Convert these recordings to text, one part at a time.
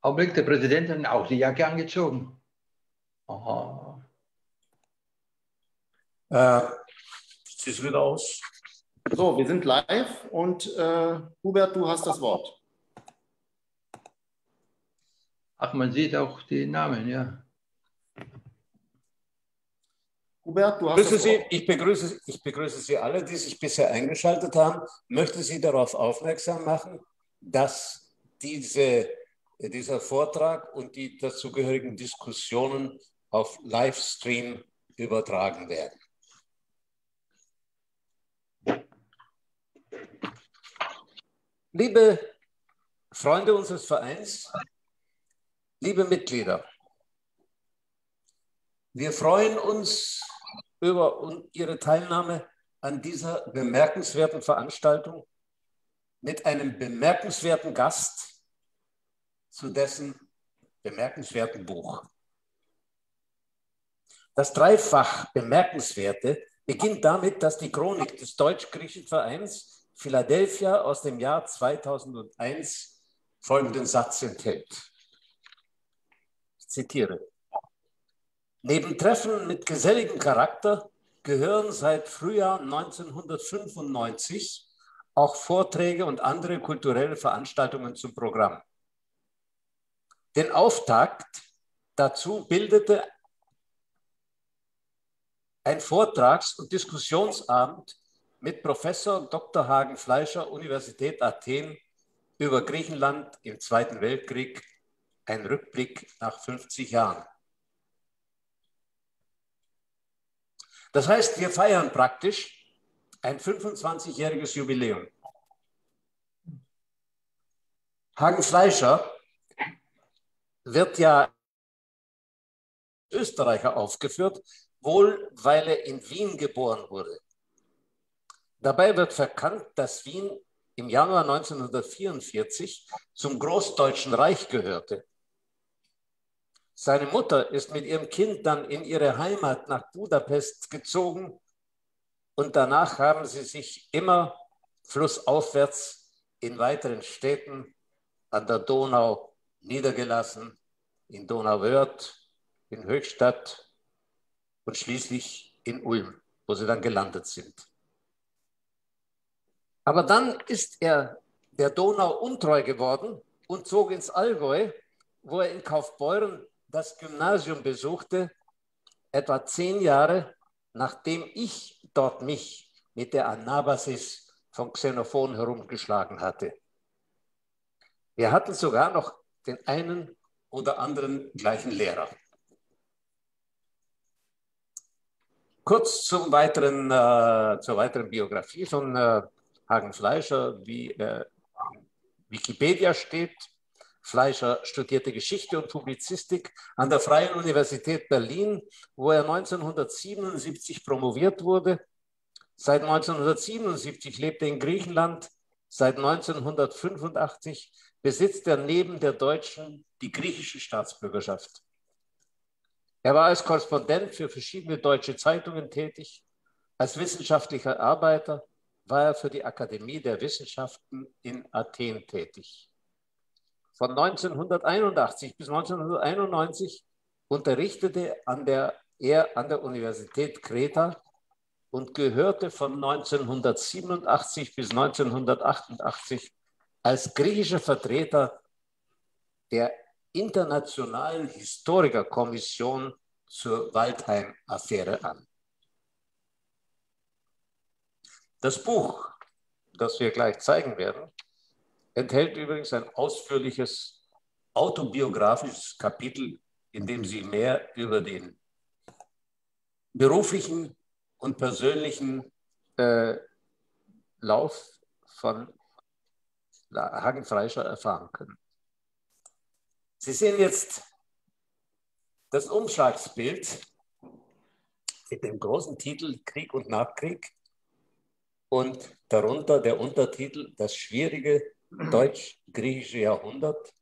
Augenblick, der Präsident hat auch die Jacke angezogen. Aha. Äh, Sieht wieder aus. So, wir sind live und äh, Hubert, du hast das Wort. Ach, man sieht auch die Namen, ja. Hubert, du hast Sie, ich, begrüße, ich begrüße Sie alle, die sich bisher eingeschaltet haben. Möchte Sie darauf aufmerksam machen, dass diese, dieser Vortrag und die dazugehörigen Diskussionen auf Livestream übertragen werden. Liebe Freunde unseres Vereins, liebe Mitglieder, wir freuen uns über Ihre Teilnahme an dieser bemerkenswerten Veranstaltung mit einem bemerkenswerten Gast zu dessen bemerkenswerten Buch. Das dreifach Bemerkenswerte beginnt damit, dass die Chronik des Deutsch-Griechischen Vereins Philadelphia aus dem Jahr 2001 folgenden Satz enthält. Ich zitiere. Neben Treffen mit geselligem Charakter gehören seit Frühjahr 1995 auch Vorträge und andere kulturelle Veranstaltungen zum Programm. Den Auftakt dazu bildete ein Vortrags- und Diskussionsabend mit Professor Dr. Hagen Fleischer, Universität Athen, über Griechenland im Zweiten Weltkrieg, ein Rückblick nach 50 Jahren. Das heißt, wir feiern praktisch ein 25-jähriges Jubiläum. Hagen Fleischer wird ja Österreicher aufgeführt, wohl weil er in Wien geboren wurde. Dabei wird verkannt, dass Wien im Januar 1944 zum Großdeutschen Reich gehörte. Seine Mutter ist mit ihrem Kind dann in ihre Heimat nach Budapest gezogen und danach haben sie sich immer flussaufwärts in weiteren Städten an der Donau niedergelassen, in Donauwörth, in Höchstadt und schließlich in Ulm, wo sie dann gelandet sind. Aber dann ist er der Donau untreu geworden und zog ins Allgäu, wo er in Kaufbeuren das Gymnasium besuchte, etwa zehn Jahre nachdem ich dort mich mit der Anabasis von Xenophon herumgeschlagen hatte. Wir hatten sogar noch den einen oder anderen gleichen Lehrer. Kurz zum weiteren, äh, zur weiteren Biografie von äh, Hagen Fleischer, wie äh, Wikipedia steht. Fleischer studierte Geschichte und Publizistik an der Freien Universität Berlin, wo er 1977 promoviert wurde. Seit 1977 lebt er in Griechenland. Seit 1985 besitzt er neben der deutschen die griechische Staatsbürgerschaft. Er war als Korrespondent für verschiedene deutsche Zeitungen tätig. Als wissenschaftlicher Arbeiter war er für die Akademie der Wissenschaften in Athen tätig. Von 1981 bis 1991 unterrichtete an der, er an der Universität Kreta und gehörte von 1987 bis 1988 als griechischer Vertreter der Internationalen Historikerkommission zur Waldheim-Affäre an. Das Buch, das wir gleich zeigen werden, enthält übrigens ein ausführliches autobiografisches Kapitel, in dem Sie mehr über den beruflichen und persönlichen äh, Lauf von Hagen Freischer erfahren können. Sie sehen jetzt das Umschlagsbild mit dem großen Titel Krieg und Nachkrieg und darunter der Untertitel Das schwierige deutsch-griechische Jahrhundert.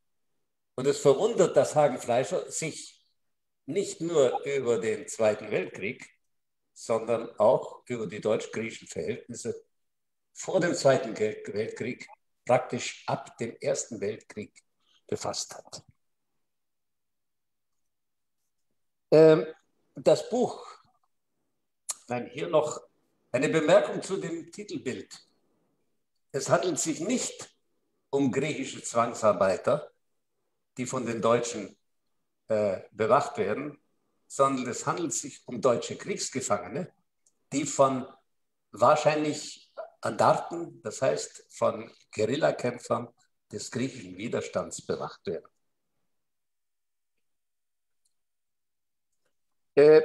Und es verwundert, dass Hagen Fleischer sich nicht nur über den Zweiten Weltkrieg, sondern auch über die deutsch-griechischen Verhältnisse vor dem Zweiten Weltkrieg praktisch ab dem Ersten Weltkrieg befasst hat. Ähm, das Buch, nein, hier noch eine Bemerkung zu dem Titelbild. Es handelt sich nicht um griechische Zwangsarbeiter, die von den Deutschen äh, bewacht werden, sondern es handelt sich um deutsche Kriegsgefangene, die von wahrscheinlich Andarten, das heißt von Guerillakämpfern des griechischen Widerstands bewacht werden. Äh,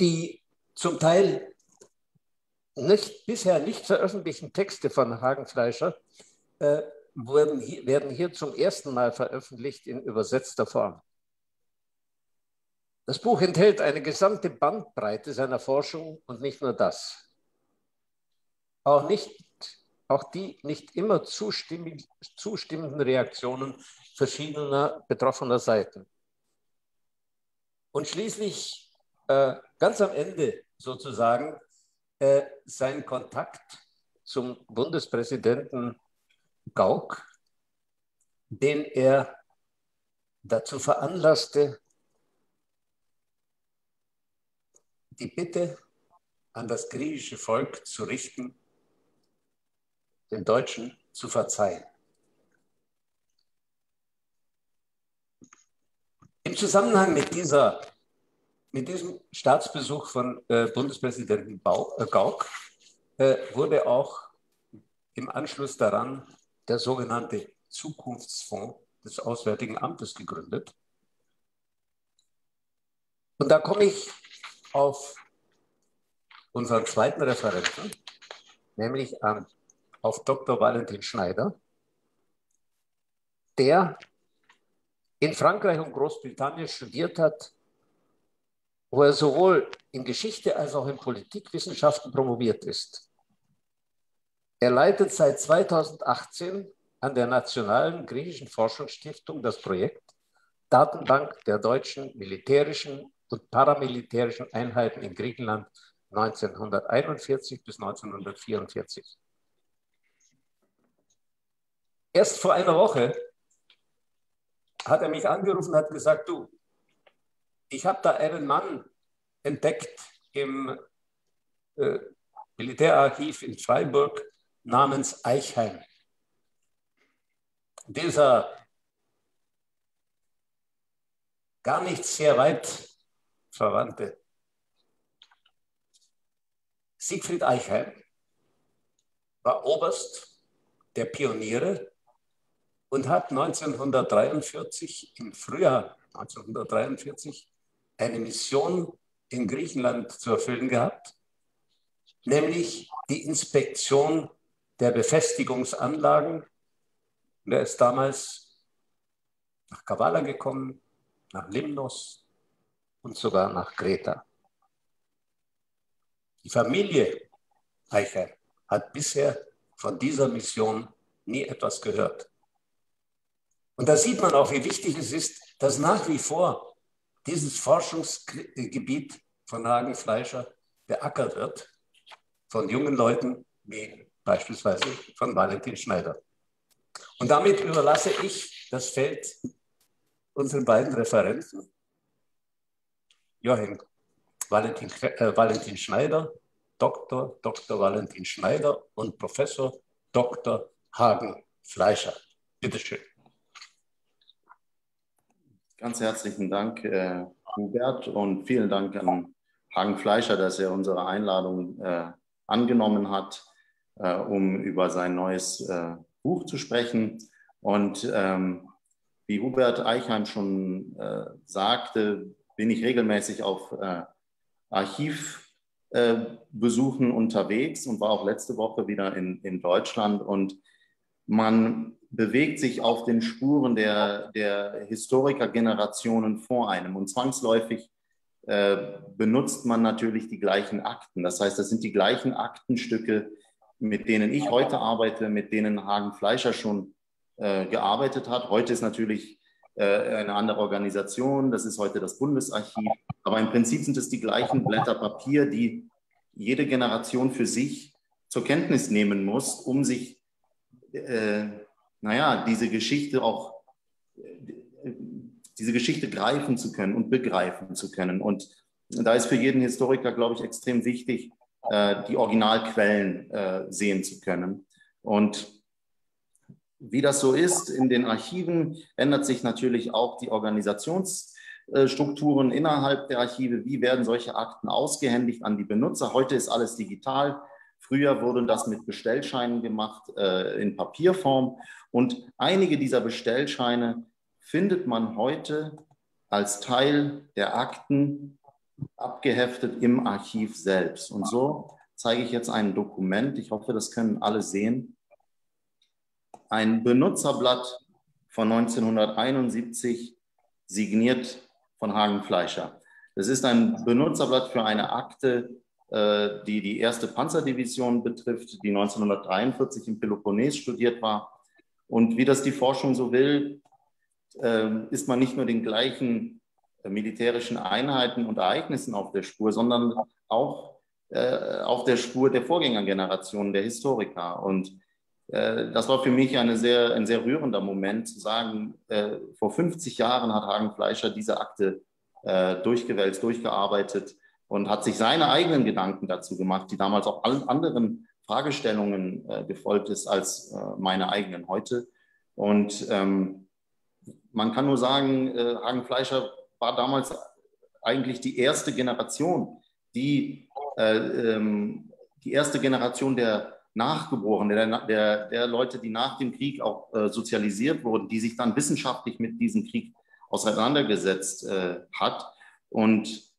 die zum Teil nicht, bisher nicht veröffentlichten Texte von Hagenfleischer äh, wurden, werden hier zum ersten Mal veröffentlicht in übersetzter Form. Das Buch enthält eine gesamte Bandbreite seiner Forschung und nicht nur das. Auch, nicht, auch die nicht immer zustimmenden Reaktionen verschiedener betroffener Seiten. Und schließlich äh, ganz am Ende sozusagen äh, sein Kontakt zum Bundespräsidenten Gauck, den er dazu veranlasste, die Bitte an das griechische Volk zu richten, den Deutschen zu verzeihen. Im Zusammenhang mit, dieser, mit diesem Staatsbesuch von äh, Bundespräsidenten Bau, äh, Gauck äh, wurde auch im Anschluss daran der sogenannte Zukunftsfonds des Auswärtigen Amtes gegründet. Und da komme ich auf unseren zweiten Referenten, nämlich an, auf Dr. Valentin Schneider, der in Frankreich und Großbritannien studiert hat, wo er sowohl in Geschichte als auch in Politikwissenschaften promoviert ist. Er leitet seit 2018 an der Nationalen Griechischen Forschungsstiftung das Projekt Datenbank der deutschen militärischen und paramilitärischen Einheiten in Griechenland 1941 bis 1944. Erst vor einer Woche hat er mich angerufen und hat gesagt, du, ich habe da einen Mann entdeckt im äh, Militärarchiv in Freiburg namens Eichheim. Dieser gar nicht sehr weit verwandte Siegfried Eichheim war Oberst der Pioniere und hat 1943, im Frühjahr 1943, eine Mission in Griechenland zu erfüllen gehabt, nämlich die Inspektion der Befestigungsanlagen. Und er ist damals nach Kavala gekommen, nach Limnos und sogar nach Kreta. Die Familie Eicher hat bisher von dieser Mission nie etwas gehört. Und da sieht man auch, wie wichtig es ist, dass nach wie vor dieses Forschungsgebiet von Hagen Fleischer beackert wird von jungen Leuten wie beispielsweise von Valentin Schneider. Und damit überlasse ich das Feld unseren beiden Referenten, Joachim Valentin, äh, Valentin Schneider, Dr. Dr. Valentin Schneider und Professor Dr. Hagen Fleischer. Bitte schön. Ganz herzlichen Dank, äh, Hubert, und vielen Dank an Hagen Fleischer, dass er unsere Einladung äh, angenommen hat, äh, um über sein neues äh, Buch zu sprechen. Und ähm, wie Hubert Eichheim schon äh, sagte, bin ich regelmäßig auf äh, Archivbesuchen unterwegs und war auch letzte Woche wieder in, in Deutschland. Und man bewegt sich auf den Spuren der, der Historikergenerationen vor einem. Und zwangsläufig äh, benutzt man natürlich die gleichen Akten. Das heißt, das sind die gleichen Aktenstücke, mit denen ich heute arbeite, mit denen Hagen Fleischer schon äh, gearbeitet hat. Heute ist natürlich äh, eine andere Organisation, das ist heute das Bundesarchiv. Aber im Prinzip sind es die gleichen Blätter Papier, die jede Generation für sich zur Kenntnis nehmen muss, um sich, äh, naja, diese Geschichte auch, äh, diese Geschichte greifen zu können und begreifen zu können. Und da ist für jeden Historiker, glaube ich, extrem wichtig, äh, die Originalquellen äh, sehen zu können. Und wie das so ist, in den Archiven ändert sich natürlich auch die Organisationsstrukturen innerhalb der Archive. Wie werden solche Akten ausgehändigt an die Benutzer? Heute ist alles digital. Früher wurde das mit Bestellscheinen gemacht äh, in Papierform. Und einige dieser Bestellscheine findet man heute als Teil der Akten abgeheftet im Archiv selbst. Und so zeige ich jetzt ein Dokument. Ich hoffe, das können alle sehen. Ein Benutzerblatt von 1971, signiert von Hagen Fleischer. Das ist ein Benutzerblatt für eine Akte die die erste Panzerdivision betrifft, die 1943 im Peloponnes studiert war. Und wie das die Forschung so will, ähm, ist man nicht nur den gleichen äh, militärischen Einheiten und Ereignissen auf der Spur, sondern auch äh, auf der Spur der Vorgängergeneration, der Historiker. Und das war für mich sehr, ein sehr rührender Moment zu sagen, vor 50 Jahren hat Hagen Fleischer diese Akte durchgewälzt, durchgearbeitet und hat sich seine eigenen Gedanken dazu gemacht, die damals auch allen anderen Fragestellungen äh, gefolgt ist als äh, meine eigenen heute. Und ähm, man kann nur sagen, äh, Hagen Fleischer war damals eigentlich die erste Generation, die äh, ähm, die erste Generation der Nachgeborenen, der, der, der Leute, die nach dem Krieg auch äh, sozialisiert wurden, die sich dann wissenschaftlich mit diesem Krieg auseinandergesetzt äh, hat. Und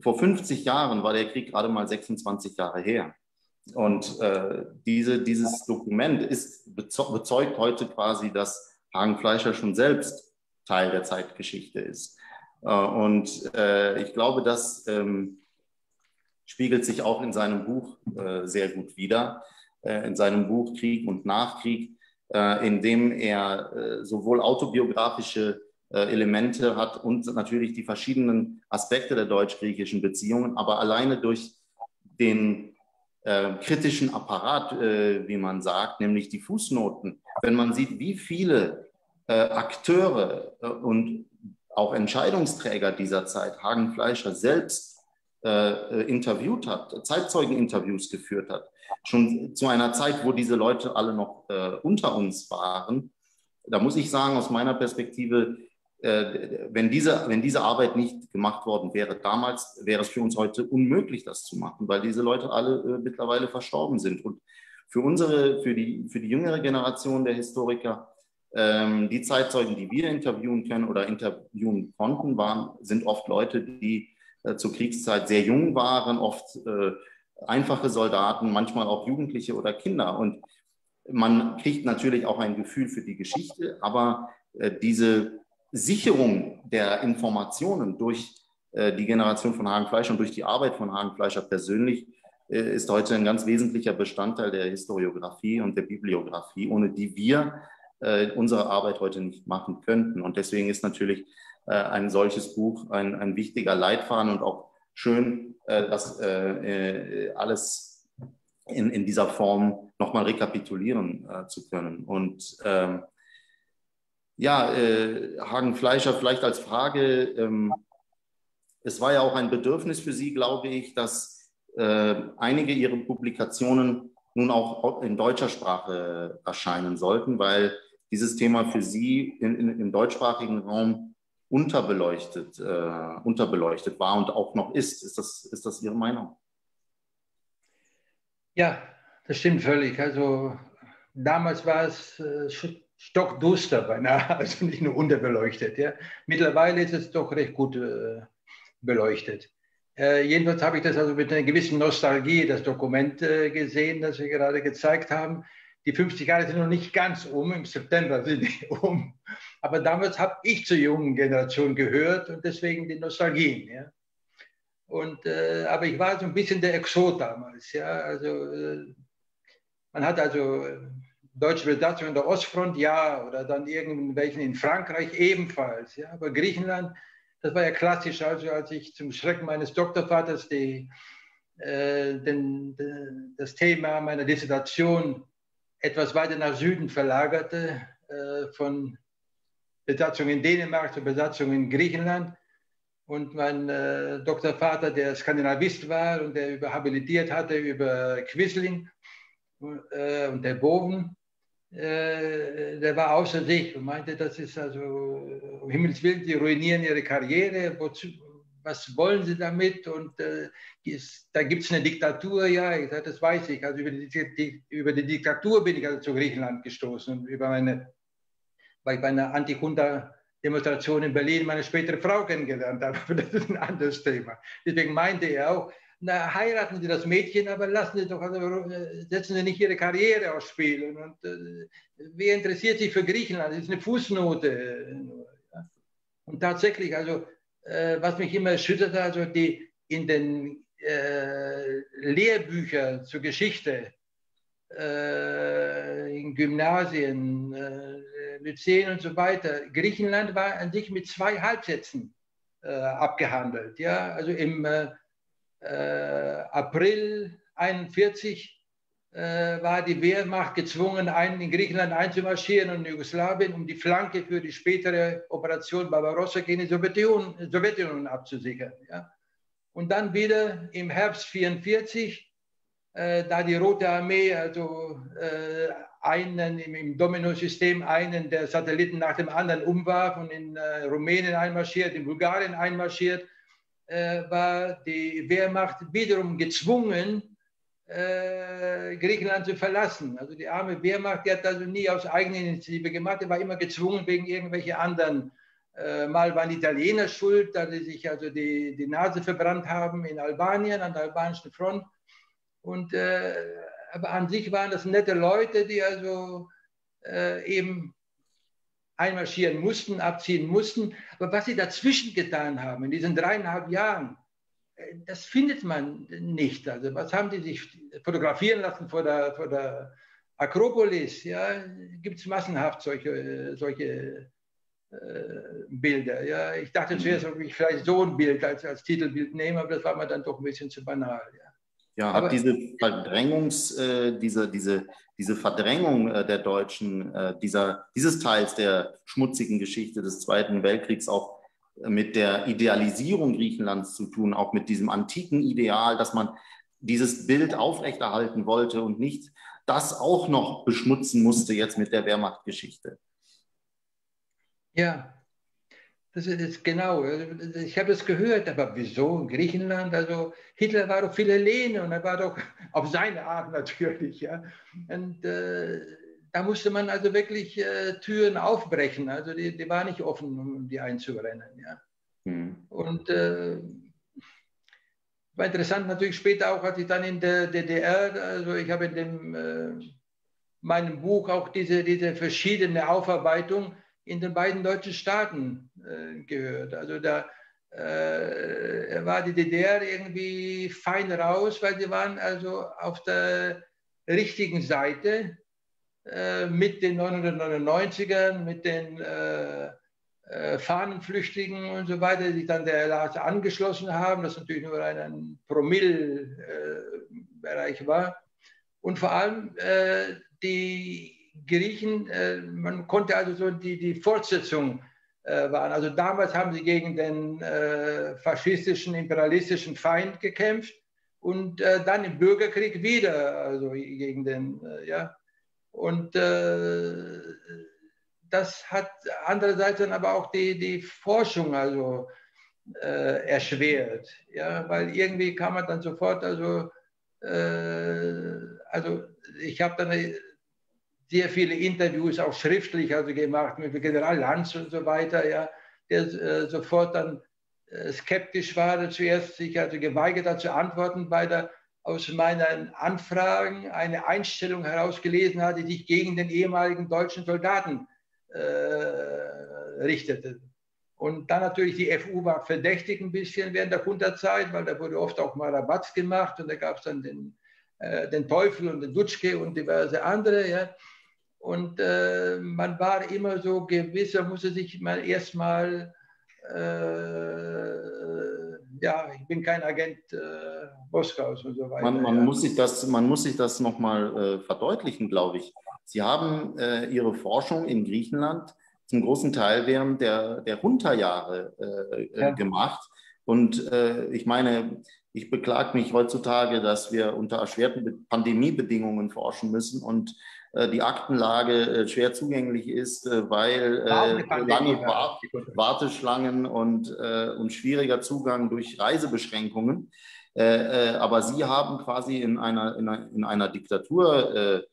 vor 50 Jahren war der Krieg gerade mal 26 Jahre her. Und äh, diese, dieses Dokument ist, bezeugt heute quasi, dass Hagen Fleischer schon selbst Teil der Zeitgeschichte ist. Äh, und äh, ich glaube, das ähm, spiegelt sich auch in seinem Buch äh, sehr gut wider, äh, in seinem Buch Krieg und Nachkrieg, äh, in dem er sowohl autobiografische Elemente hat und natürlich die verschiedenen Aspekte der deutsch-griechischen Beziehungen, aber alleine durch den äh, kritischen Apparat, äh, wie man sagt, nämlich die Fußnoten, wenn man sieht, wie viele äh, Akteure äh, und auch Entscheidungsträger dieser Zeit Hagen Fleischer selbst äh, interviewt hat, Zeitzeugeninterviews geführt hat, schon zu einer Zeit, wo diese Leute alle noch unter uns waren, da muss ich sagen, aus meiner Perspektive, äh, wenn, diese, wenn diese Arbeit nicht gemacht worden wäre damals, wäre es für uns heute unmöglich, das zu machen, weil diese Leute alle äh, mittlerweile verstorben sind. Und für unsere, für die, für die jüngere Generation der Historiker, ähm, die Zeitzeugen, die wir interviewen können oder interviewen konnten, waren, sind oft Leute, die äh, zur Kriegszeit sehr jung waren, oft äh, einfache Soldaten, manchmal auch Jugendliche oder Kinder. Und man kriegt natürlich auch ein Gefühl für die Geschichte, aber äh, diese Sicherung der Informationen durch äh, die Generation von Hagen Fleischer und durch die Arbeit von Hagen Fleischer persönlich äh, ist heute ein ganz wesentlicher Bestandteil der Historiografie und der Bibliografie, ohne die wir äh, unsere Arbeit heute nicht machen könnten. Und deswegen ist natürlich ein solches Buch ein, ein wichtiger Leitfaden und auch schön, das alles in, in dieser Form nochmal rekapitulieren zu können. Und ähm, ja, äh, Hagen Fleischer, vielleicht als Frage. Ähm, es war ja auch ein Bedürfnis für Sie, glaube ich, dass äh, einige Ihrer Publikationen nun auch in deutscher Sprache erscheinen sollten, weil dieses Thema für Sie in, in, im deutschsprachigen Raum unterbeleuchtet, äh, unterbeleuchtet war und auch noch ist. Ist das, ist das Ihre Meinung? Ja, das stimmt völlig. Also damals war es äh, stockduster beinahe, also nicht nur unterbeleuchtet. Ja. Mittlerweile ist es doch recht gut äh, beleuchtet. Äh, jedenfalls habe ich das also mit einer gewissen Nostalgie, das Dokument äh, gesehen, das wir gerade gezeigt haben. Die 50 Jahre sind noch nicht ganz um, im September sind die um. Aber damals habe ich zur jungen Generation gehört und deswegen die Nostalgien. Ja. Und, äh, aber ich war so ein bisschen der Exot damals. Ja. Also, äh, man hat also äh, deutsche Besatzung in der Ostfront, ja, oder dann irgendwelchen in Frankreich ebenfalls. Ja. Aber Griechenland, das war ja klassisch, also als ich zum Schrecken meines Doktorvaters die äh, den, das Thema meiner Dissertation etwas weiter nach Süden verlagerte, äh, von Besatzung in Dänemark zur Besatzung in Griechenland. Und mein äh, Doktorvater, der Skandinavist war und der über habilitiert hatte über Quisling äh, und der Boven, äh, der war außer sich und meinte, das ist also, um Himmels Willen, die ruinieren ihre Karriere, wozu, was wollen sie damit? Und äh, ist, da gibt es eine Diktatur, ja, ich sage, das weiß ich. Also über die, die, über die Diktatur bin ich also zu Griechenland gestoßen über meine, weil ich bei einer Anti-Junta-Demonstration in Berlin meine spätere Frau kennengelernt habe. Das ist ein anderes Thema. Deswegen meinte er auch, na, heiraten Sie das Mädchen, aber lassen Sie doch, also, äh, setzen Sie nicht Ihre Karriere aufs Spiel. Und, äh, wer interessiert sich für Griechenland? Das ist eine Fußnote. Und tatsächlich, also, äh, was mich immer erschüttert also die in den äh, Lehrbüchern zur Geschichte, äh, in Gymnasien, äh, Lyceen und so weiter, Griechenland war an sich mit zwei Halbsätzen abgehandelt. Ja? Also im äh, April 41 äh, war die Wehrmacht gezwungen, ein, in Griechenland einzumarschieren und in Jugoslawien, um die Flanke für die spätere Operation Barbarossa gegen die Sowjetunion, Sowjetunion abzusichern. Ja. Und dann wieder im Herbst 1944, äh, da die Rote Armee also äh, einen im, im Domino-System einen der Satelliten nach dem anderen umwarf und in äh, Rumänien einmarschiert, in Bulgarien einmarschiert äh, war die Wehrmacht wiederum gezwungen, äh, Griechenland zu verlassen. Also die arme Wehrmacht, die hat also nie aus eigener Initiative gemacht, die war immer gezwungen wegen irgendwelcher anderen. Äh, mal waren die Italiener schuld, da sie sich also die, die Nase verbrannt haben in Albanien, an der albanischen Front. Und, äh, aber an sich waren das nette Leute, die also äh, eben einmarschieren mussten, abziehen mussten. Aber was sie dazwischen getan haben, in diesen dreieinhalb Jahren, äh, das findet man nicht. Also was haben die sich fotografieren lassen vor der, vor der Akropolis? Ja, gibt es massenhaft solche, solche äh, Bilder. Ja, ich dachte zuerst, ob ich vielleicht so ein Bild als, als Titelbild nehme, aber das war mir dann doch ein bisschen zu banal. Ja. Ja, hat diese Verdrängungs, äh, diese, diese, diese Verdrängung äh, der Deutschen, äh, dieser, dieses Teils der schmutzigen Geschichte des Zweiten Weltkriegs auch mit der Idealisierung Griechenlands zu tun, auch mit diesem antiken Ideal, dass man dieses Bild aufrechterhalten wollte und nicht das auch noch beschmutzen musste jetzt mit der Wehrmachtgeschichte. Ja, das ist genau, ich habe das gehört, aber wieso in Griechenland? Also Hitler war doch viel Hellene und er war doch auf seine Art natürlich. Ja. Und äh, da musste man also wirklich äh, Türen aufbrechen, also die, die waren nicht offen, um die einzurennen. Ja. Mhm. Und äh, war interessant natürlich später auch, als ich dann in der DDR, also ich habe in dem, äh, meinem Buch auch diese, diese verschiedene Aufarbeitung in den beiden deutschen Staaten äh, gehört. Also da äh, war die DDR irgendwie fein raus, weil sie waren also auf der richtigen Seite äh, mit den 999ern, mit den äh, äh, Fahnenflüchtigen und so weiter, die dann der LAS angeschlossen haben, das natürlich nur ein, ein Promille-Bereich war. Und vor allem äh, die Griechen, äh, man konnte also so die, die Fortsetzung äh, waren. Also damals haben sie gegen den äh, faschistischen, imperialistischen Feind gekämpft und äh, dann im Bürgerkrieg wieder, also gegen den, äh, ja. Und äh, das hat andererseits dann aber auch die, die Forschung also erschwert, ja, weil irgendwie kam man dann sofort, also, also ich habe dann sehr viele Interviews auch schriftlich also gemacht mit General Lanz und so weiter, ja, der äh, sofort dann äh, skeptisch war, der zuerst sich also geweigert hat zu antworten, weil er aus meinen Anfragen eine Einstellung herausgelesen hat, die sich gegen den ehemaligen deutschen Soldaten äh, richtete. Und dann natürlich die FU war verdächtig ein bisschen während der Kunterzeit, weil da wurde oft auch mal Rabatz gemacht und da gab es dann den, äh, den Teufel und den Dutschke und diverse andere. Ja. Und äh, man war immer so gewiss, man musste sich mal erstmal äh, ja, ich bin kein Agent äh, Moskaus und so weiter. Man, man ja. muss sich das, man muss sich das nochmal äh, verdeutlichen, glaube ich. Sie haben äh, Ihre Forschung in Griechenland zum großen Teil während der, der Hunterjahre äh, äh ja. gemacht. Und äh, ich meine, ich beklage mich heutzutage, dass wir unter erschwerten Pandemiebedingungen forschen müssen und die Aktenlage äh, schwer zugänglich ist, äh, weil lange Warteschlangen und, und schwieriger Zugang durch Reisebeschränkungen. aber Sie haben quasi in einer, in einer, in einer Diktatur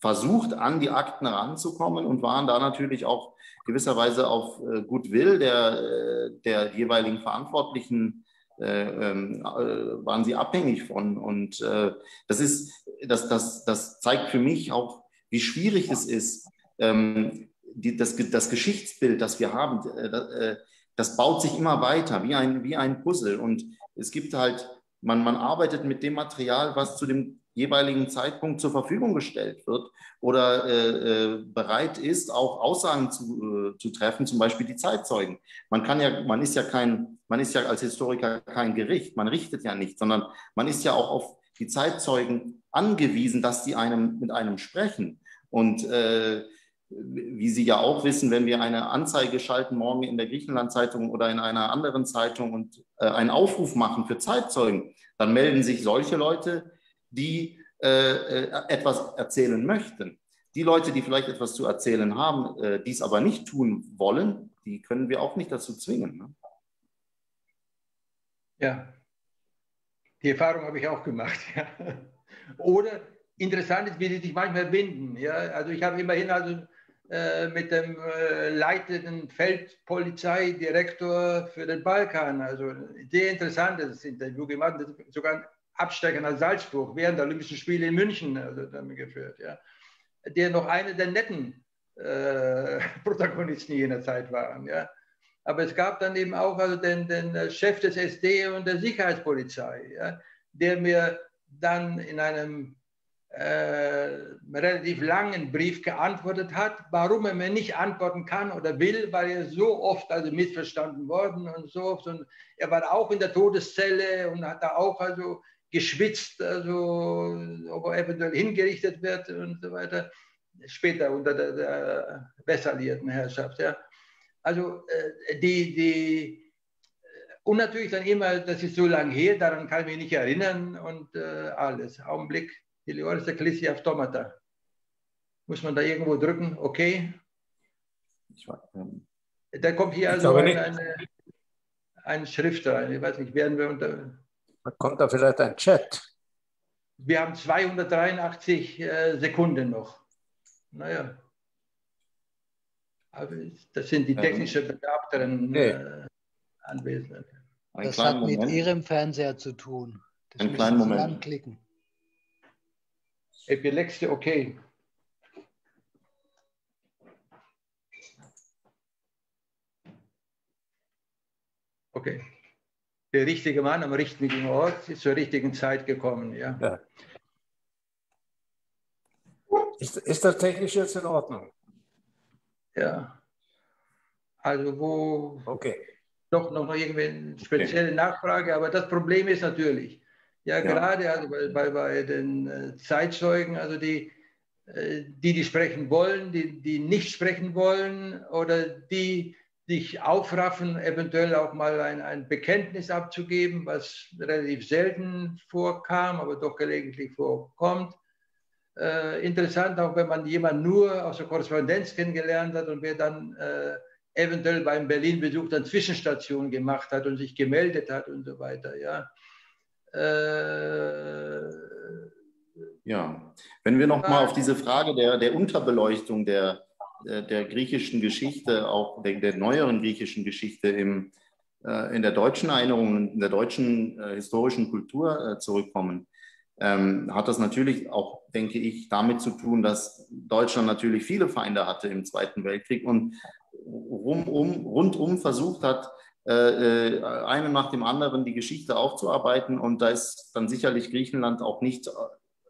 versucht, an die Akten ranzukommen und waren da natürlich auch gewisserweise auf Goodwill der, der jeweiligen Verantwortlichen ähm, waren sie abhängig von. Und das ist, das, das, das zeigt für mich auch wie schwierig es ist, ähm, die, das, das Geschichtsbild, das wir haben, äh, äh, das baut sich immer weiter, wie ein, wie ein Puzzle. Und es gibt halt, man, man arbeitet mit dem Material, was zu dem jeweiligen Zeitpunkt zur Verfügung gestellt wird oder äh, äh, bereit ist, auch Aussagen zu, äh, zu treffen, zum Beispiel die Zeitzeugen. Man kann ja, man ist ja kein, man ist ja als Historiker kein Gericht, man richtet ja nicht, sondern man ist ja auch auf die Zeitzeugen angewiesen, dass sie einem mit einem sprechen. Und äh, wie Sie ja auch wissen, wenn wir eine Anzeige schalten morgen in der Griechenland-Zeitung oder in einer anderen Zeitung und äh, einen Aufruf machen für Zeitzeugen, dann melden sich solche Leute, die äh, äh etwas erzählen möchten. Die Leute, die vielleicht etwas zu erzählen haben, äh, dies aber nicht tun wollen, die können wir auch nicht dazu zwingen. Ne? Ja, die Erfahrung habe ich auch gemacht. Ja. Oder interessant ist, wie sie sich manchmal binden. Ja? Also ich habe immerhin also äh, mit dem äh, leitenden Feldpolizeidirektor für den Balkan, also sehr interessantes Interview gemacht, sogar ein Abstecher nach Salzburg während der Olympischen Spiele in München also damit geführt, ja? der noch einer der netten äh, Protagonisten jener Zeit waren. Ja? Aber es gab dann eben auch also den, den Chef des SD und der Sicherheitspolizei, ja? der mir dann in einem äh, relativ langen Brief geantwortet hat, warum er mir nicht antworten kann oder will, weil er so oft also missverstanden worden und so oft. Und er war auch in der Todeszelle und hat da auch also geschwitzt, also ob er eventuell hingerichtet wird und so weiter. Später unter der, der bessalierten Herrschaft. Ja. Also äh, die, die und natürlich dann immer, das ist so lange her, daran kann ich mich nicht erinnern und äh, alles. Augenblick. Hilioris Ecclesia Automata. Muss man da irgendwo drücken? Okay. Ähm, da kommt hier also ein, eine, ein Schrift rein. Ich weiß nicht, werden wir unter. Da kommt da vielleicht ein Chat. Wir haben 283 äh, Sekunden noch. Naja. Aber das sind die technischen Begabteren äh, Anwesenden. Das hat mit Moment. Ihrem Fernseher zu tun. Das einen kleinen Moment. Anklicken. Epilepsie, okay. Okay. Der richtige Mann am richtigen Ort ist zur richtigen Zeit gekommen, ja. ja. Ist, ist das technisch jetzt in Ordnung? Ja. Also wo okay. doch noch irgendwie eine spezielle okay. Nachfrage, aber das Problem ist natürlich, ja, ja. gerade also bei, bei, bei den äh, Zeitzeugen, also die, äh, die, die sprechen wollen, die, die nicht sprechen wollen oder die sich aufraffen, eventuell auch mal ein, ein Bekenntnis abzugeben, was relativ selten vorkam, aber doch gelegentlich vorkommt. Äh, interessant, auch wenn man jemanden nur aus der Korrespondenz kennengelernt hat und wer dann äh, eventuell beim Berlin-Besuch dann Zwischenstation gemacht hat und sich gemeldet hat und so weiter. Ja. Äh, ja, wenn wir nochmal auf diese Frage der, der Unterbeleuchtung der, der griechischen Geschichte, auch der, der neueren griechischen Geschichte im, äh, in der deutschen Erinnerung, in der deutschen äh, historischen Kultur äh, zurückkommen, ähm, hat das natürlich auch, denke ich, damit zu tun, dass Deutschland natürlich viele Feinde hatte im Zweiten Weltkrieg und rundum, rundum versucht hat, äh, äh, einem nach dem anderen die Geschichte aufzuarbeiten. Und da ist dann sicherlich Griechenland auch nicht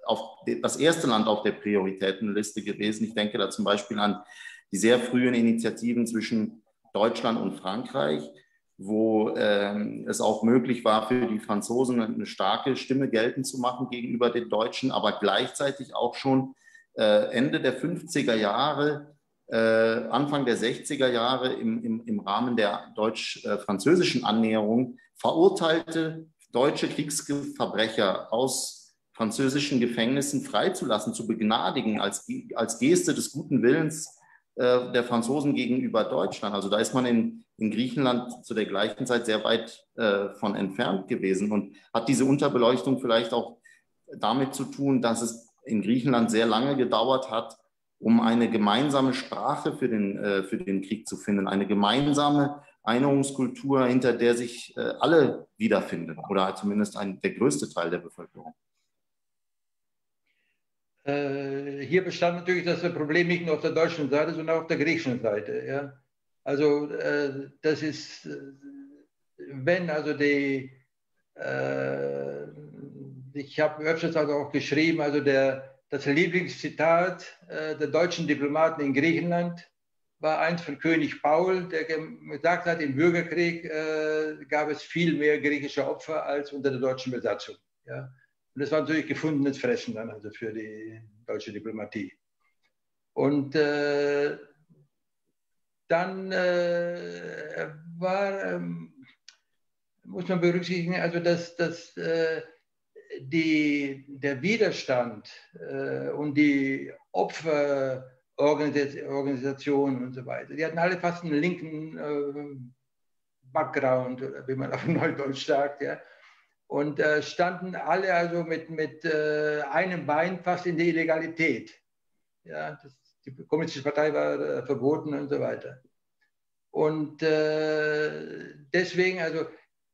auf das erste Land auf der Prioritätenliste gewesen. Ich denke da zum Beispiel an die sehr frühen Initiativen zwischen Deutschland und Frankreich, wo ähm, es auch möglich war, für die Franzosen eine starke Stimme geltend zu machen gegenüber den Deutschen, aber gleichzeitig auch schon äh, Ende der 50er Jahre, äh, Anfang der 60er Jahre im, im, im Rahmen der deutsch-französischen Annäherung verurteilte deutsche Kriegsverbrecher aus französischen Gefängnissen freizulassen, zu begnadigen als, als Geste des guten Willens äh, der Franzosen gegenüber Deutschland. Also da ist man in, in Griechenland zu der gleichen Zeit sehr weit äh, von entfernt gewesen und hat diese Unterbeleuchtung vielleicht auch damit zu tun, dass es in Griechenland sehr lange gedauert hat, um eine gemeinsame Sprache für den, äh, für den Krieg zu finden, eine gemeinsame Einigungskultur, hinter der sich äh, alle wiederfinden oder zumindest ein, der größte Teil der Bevölkerung. Äh, hier bestand natürlich das Problem nicht nur auf der deutschen Seite, sondern auch auf der griechischen Seite. Ja? Also äh, das ist, äh, wenn also die, ich habe öfters also auch geschrieben, also der, das Lieblingszitat äh, der deutschen Diplomaten in Griechenland war eins von König Paul, der gesagt hat, im Bürgerkrieg äh, gab es viel mehr griechische Opfer als unter der deutschen Besatzung. Und das war natürlich gefundenes Fressen dann also für die deutsche Diplomatie. Und äh, dann war, ähm, muss man berücksichtigen, also dass, dass die, der Widerstand äh, und die Opferorganisationen und so weiter, die hatten alle fast einen linken äh, Background, wie man auf Neudeutsch sagt, ja. Und äh, standen alle also mit, mit einem Bein fast in der Illegalität. Ja, das, die Kommunistische Partei war äh, verboten und so weiter. Und äh, deswegen, also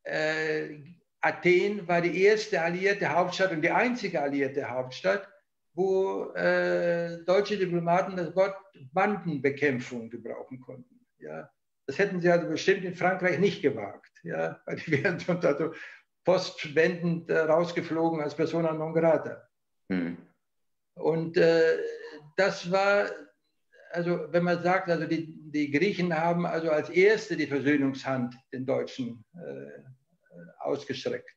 äh, Athen war die erste alliierte Hauptstadt und die einzige alliierte Hauptstadt, wo äh, deutsche Diplomaten das Wort Bandenbekämpfung gebrauchen konnten. Ja. Das hätten sie also bestimmt in Frankreich nicht gewagt. Ja, weil die wären sonst also postwendend äh, rausgeflogen als Persona non grata. Hm. Und äh, das war, also wenn man sagt, also die, die Griechen haben also als erste die Versöhnungshand den Deutschen äh, ausgestreckt.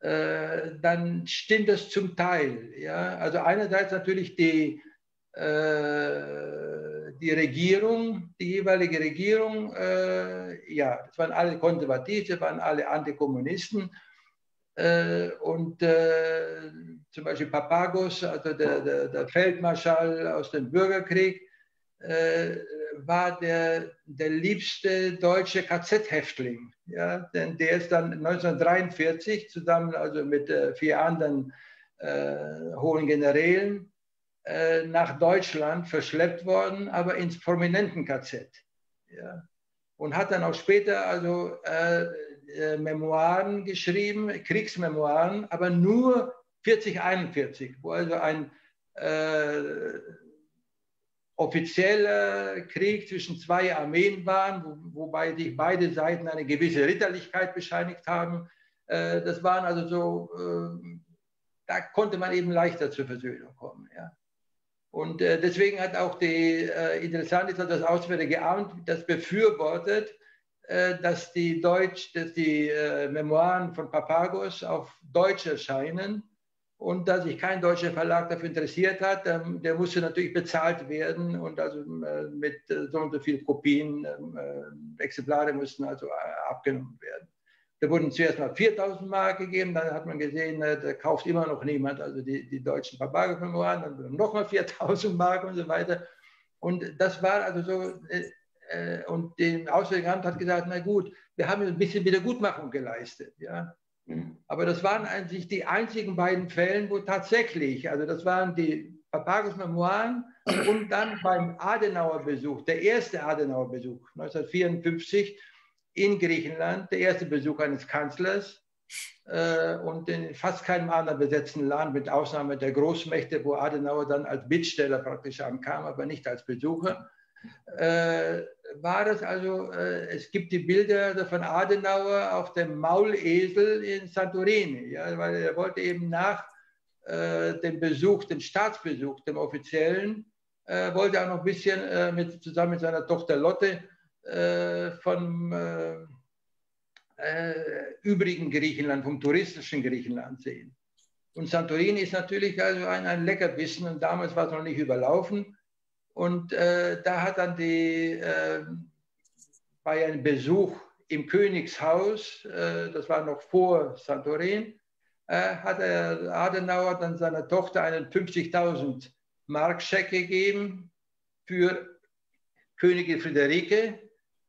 Äh, dann stimmt das zum Teil. Ja? Also einerseits natürlich die, äh, die Regierung, die jeweilige Regierung, äh, ja, das waren alle konservativ, das waren alle Antikommunisten. Äh, und äh, zum Beispiel Papagos, also der, der, der, Feldmarschall aus dem Bürgerkrieg, äh, war der, der liebste deutsche KZ-Häftling. Ja? Denn der ist dann 1943 zusammen also mit äh, vier anderen äh, hohen Generälen äh, nach Deutschland verschleppt worden, aber ins prominenten KZ. Ja? Und hat dann auch später also äh, Memoiren geschrieben, Kriegsmemoiren, aber nur 4041, wo also ein äh, offizieller Krieg zwischen zwei Armeen war, wo, wobei sich beide Seiten eine gewisse Ritterlichkeit bescheinigt haben. Äh, das waren also so, äh, da konnte man eben leichter zur Versöhnung kommen. Ja. Und äh, deswegen hat auch die, äh, interessant ist, dass das Auswärtige Amt das befürwortet, äh, dass die, Deutsch, dass die äh, Memoiren von Papagos auf Deutsch erscheinen und da sich kein deutscher Verlag dafür interessiert hat, ähm, der musste natürlich bezahlt werden und also äh, mit so und so vielen Kopien, ähm, Exemplare mussten also abgenommen werden. Da wurden zuerst mal 4000 Mark gegeben, dann hat man gesehen, da kauft immer noch niemand, also die, die deutschen Papagos-Memoiren, dann nochmal 4000 Mark und so weiter. Und das war also so, äh, und dem Auswärtigen Amt hat gesagt, na gut, wir haben ein bisschen Wiedergutmachung geleistet. Ja. Aber das waren eigentlich die einzigen beiden Fälle, wo tatsächlich, also das waren die Papagos Memoiren und dann beim Adenauer-Besuch, der erste Adenauer-Besuch 1954 in Griechenland, der erste Besuch eines Kanzlers äh, und in fast keinem anderen besetzten Land, mit Ausnahme der Großmächte, wo Adenauer dann als Bittsteller praktisch ankam, aber nicht als Besucher. Äh, war das also, äh, es gibt die Bilder von Adenauer auf dem Maulesel in Santorini, ja, weil er wollte eben nach äh, dem Besuch, dem Staatsbesuch, dem offiziellen, äh, wollte auch noch ein bisschen äh, mit, zusammen mit seiner Tochter Lotte äh, von äh, übrigen Griechenland, vom touristischen Griechenland sehen. Und Santorini ist natürlich also ein, ein Leckerbissen und damals war es noch nicht überlaufen. Und äh, da hat dann die, äh, bei einem Besuch im Königshaus, äh, das war noch vor Santorin, äh, hat er Adenauer dann seiner Tochter einen 50.000 Mark-Scheck gegeben für Königin Friederike,